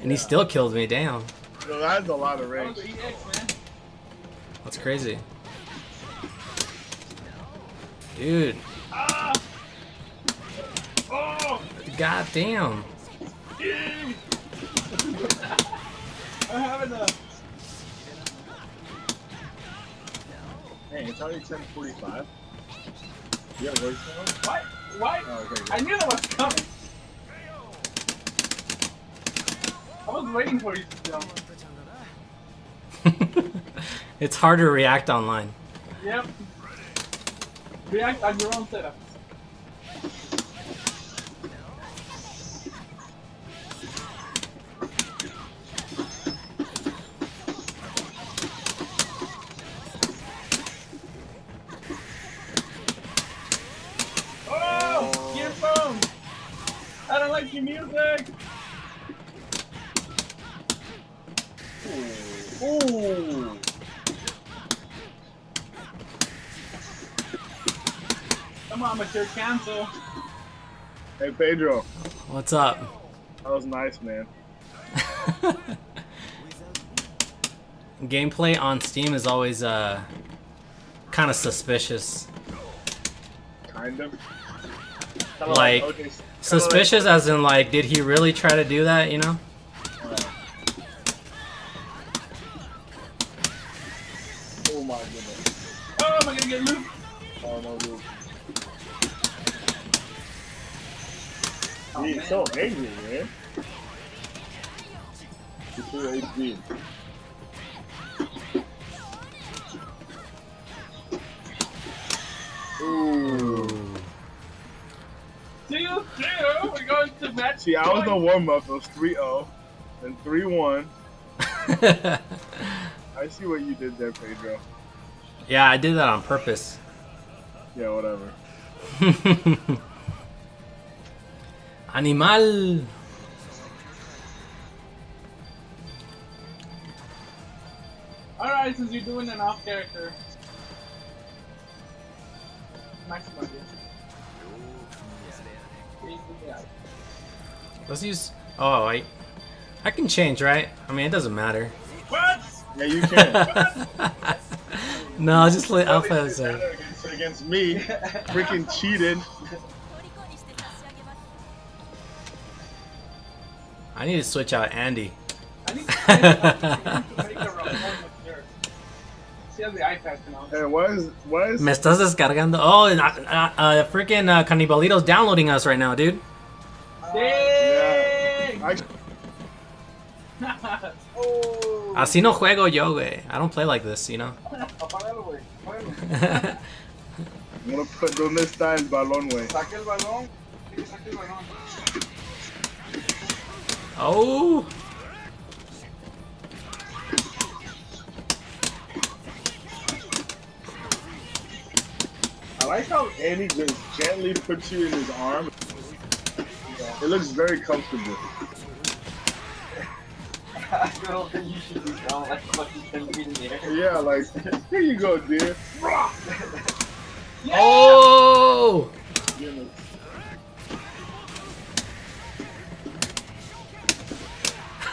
and he still killed me. Damn, No, that's a lot of That range. was the EX, man. that's crazy, dude. Ah! Oh! God damn. I'm having a. Hey, it's already 1045. You got a voice now? What? Why? Oh, okay. I knew that was coming. I was waiting for you to jump. it's hard to react online. Yep. React on your own setup. I don't like your music! Ooh. Come on, mature cancel. Hey, Pedro. What's up? That was nice, man. Gameplay on Steam is always uh kind of suspicious. Kind of. Kinda Like, okay, kinda Suspicious as in like, did he really try to do that? You know? like- oh my goodness. Oh, am I gonna get looped? Oh no, dude. Oh, He's man. so angry, man. Super HD. Ooh. See, I was the point. warm up. It was 3 0, then 3 1. I see what you did there, Pedro. yeah, I did that on purpose. Yeah, whatever. Animal. Alright, since you're doing an off character. Maximum. Let's use. Oh, I. I can change, right? I mean, it doesn't matter. What? Yeah, you can. no, I'll just let Alpha Nobody did say. that against, against me. Freaking cheated. I need to switch out Andy. I need to, I need to make a Ramon with yours. She has the iPad now. Hey, what is what is? Me estás descargando. Oh, uh, uh, uh, freaking uh, Canibalito's downloading us right now, dude. Dang! I, Oh. Así no juego yo, güey. I don't play like this, you know. Apágalo, güey. Apágalo. I'm donde está el balón, güey. Saque el balón. Saque el balón. Oh! I like how Andy just gently puts you in his arm. It looks very comfortable. I don't think you should be going like fucking 10 feet in the air. Yeah, like, here you go, dear. Oh! You know,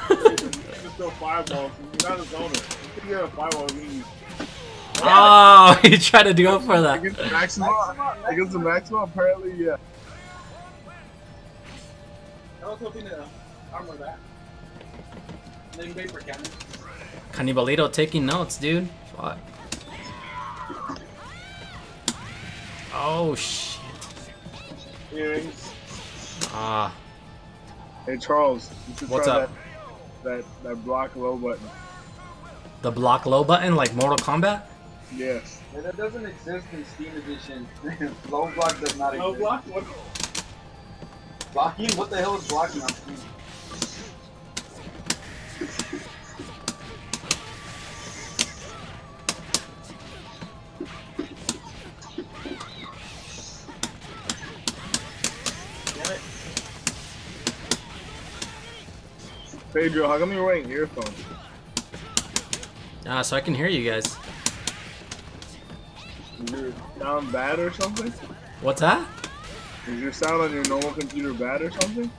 just throw fireballs. You're not a zoner. If you get a fireball, it Oh, he tried to go for that. against the Maxima. Against the Maxima, apparently, yeah. I was hoping to armor that. Then vapor cannon. Canibalito taking notes, dude. Fuck. Oh, shit. Earrings. Ah. Hey, Charles. You should What's try up? That, that, that block low button. The block low button like Mortal Kombat? Yes. Yeah, that doesn't exist in Steam Edition. Low block does not No exist. block? What? Blocking? What the hell is blocking on Steam? Damn it. Pedro, how come you're wearing earphones? Ah, so I can hear you guys. Is your sound bad or something? What's that? Is your sound on your normal computer bad or something?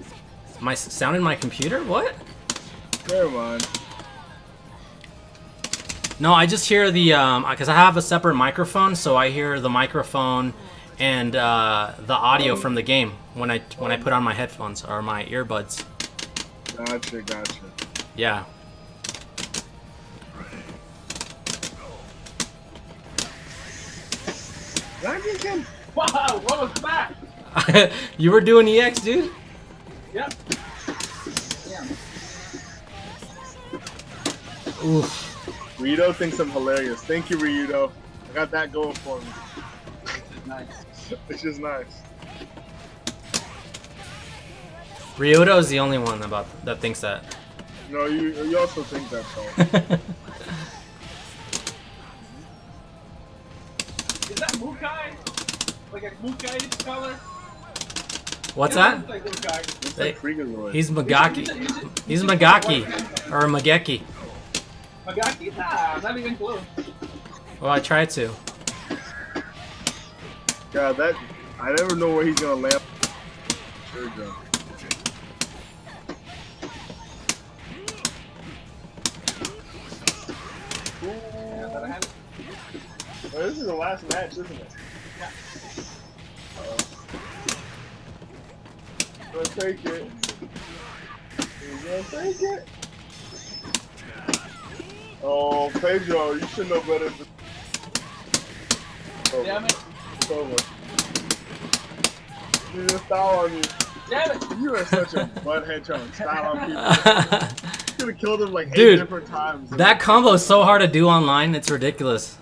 My s- sound in my computer? What? Never mind. No, I just hear the um because I have a separate microphone, so I hear the microphone and uh, the audio from the game when I when I put on my headphones or my earbuds. Gotcha, gotcha. Yeah. That can Wow, what was that? you were doing EX, dude. Yep. Oof. Ryudo thinks I'm hilarious. Thank you, Ryudo. I got that going for me. Nice. It's is nice. Ryudo is the only one about that thinks that. No, you you also think that, though. Is that Mukai? Like a Mukai color? What's that? looks like Mukai. It's like Freakazoid. He's Magaki. He's Magaki or Mageki. Magaki? Nah, not even close. Well, I tried to. God, that I never know where he's gonna land. Sure, Joe. Yeah, but I had Well, this is the last match, isn't it? Gonna take it. He's gonna take it. Oh, Pedro, you should know better. Than... Over. Damn it. It's over. You just style on you. Damn it. You are such a butthead trying to style on people. You could have killed him like eight Dude, different times. that combo is so hard to do online. It's ridiculous.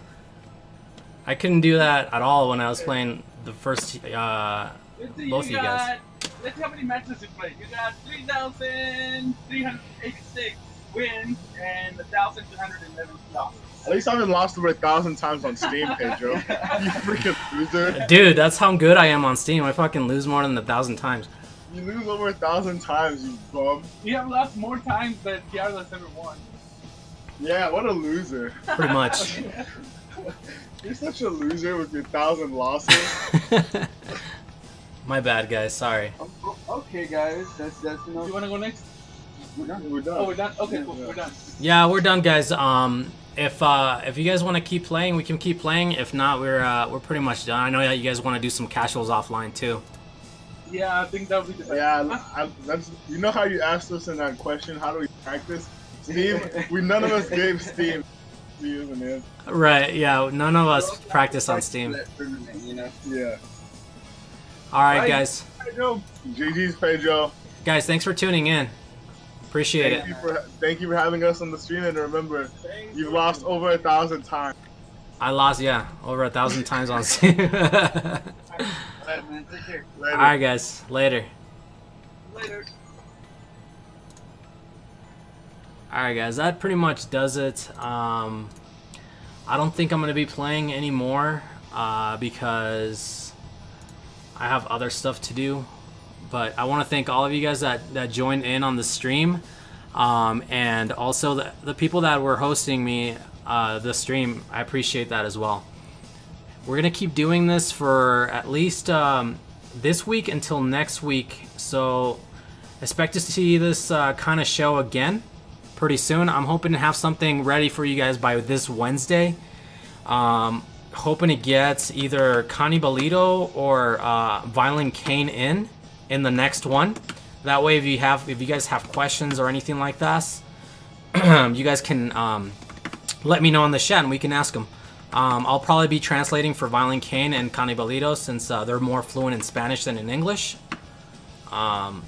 I couldn't do that at all when I was playing the first. Uh, Both of you you guys. Got, let's see how many matches you played. You got 3,386 wins and 1,211 losses. At least I haven't lost over a thousand times on Steam, Pedro. you freaking loser. dude, that's how good I am on Steam. I fucking lose more than a thousand times. You lose over a thousand times, you bum. You have lost more times than Kiara's ever won. Yeah, what a loser. Pretty much. You're such a loser with your thousand losses. My bad, guys. Sorry. Oh, oh, okay, guys, that's that's enough. You want to go next? We're done. We're done. Oh, we're done? Okay, cool. Yeah. We're done. Yeah, we're done, guys. Um, if uh, if you guys want to keep playing, we can keep playing. If not, we're uh, we're pretty much done. I know that you guys want to do some casuals offline too. Yeah, I think that would be the best. Yeah, I, that's you know how you asked us in that question. How do we practice? Steam. we none of us gave Steam. Right? Yeah. None of us practice on Steam. You know. Yeah. All right, Right. guys. Pedro. GG's Pedro. Guys, thanks for tuning in. Appreciate Thank it. you for thank you for having us on the stream and remember Thanks you've for- lost over a thousand times. I lost, yeah, over a thousand times on Steam. Alright, man. Take care. Later. Alright, guys. Later. Later. Alright, guys. That pretty much does it. Um, I don't think I'm going to be playing anymore uh, because I have other stuff to do. But I want to thank all of you guys that, that joined in on the stream. Um, and also the, the people that were hosting me uh, the stream. I appreciate that as well. We're going to keep doing this for at least um, this week until next week. So expect to see this uh, kind of show again pretty soon. I'm hoping to have something ready for you guys by this Wednesday. Um, hoping to get either Canibalito or uh, Violent Kain in in the next one. That way, if you have, if you guys have questions or anything like that, you guys can um, let me know in the chat and we can ask them. Um, I'll probably be translating for Violent Kain and Canibalito since uh, they're more fluent in Spanish than in English. Um,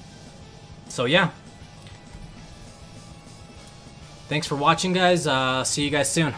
so yeah. Thanks for watching, guys. Uh, see you guys soon.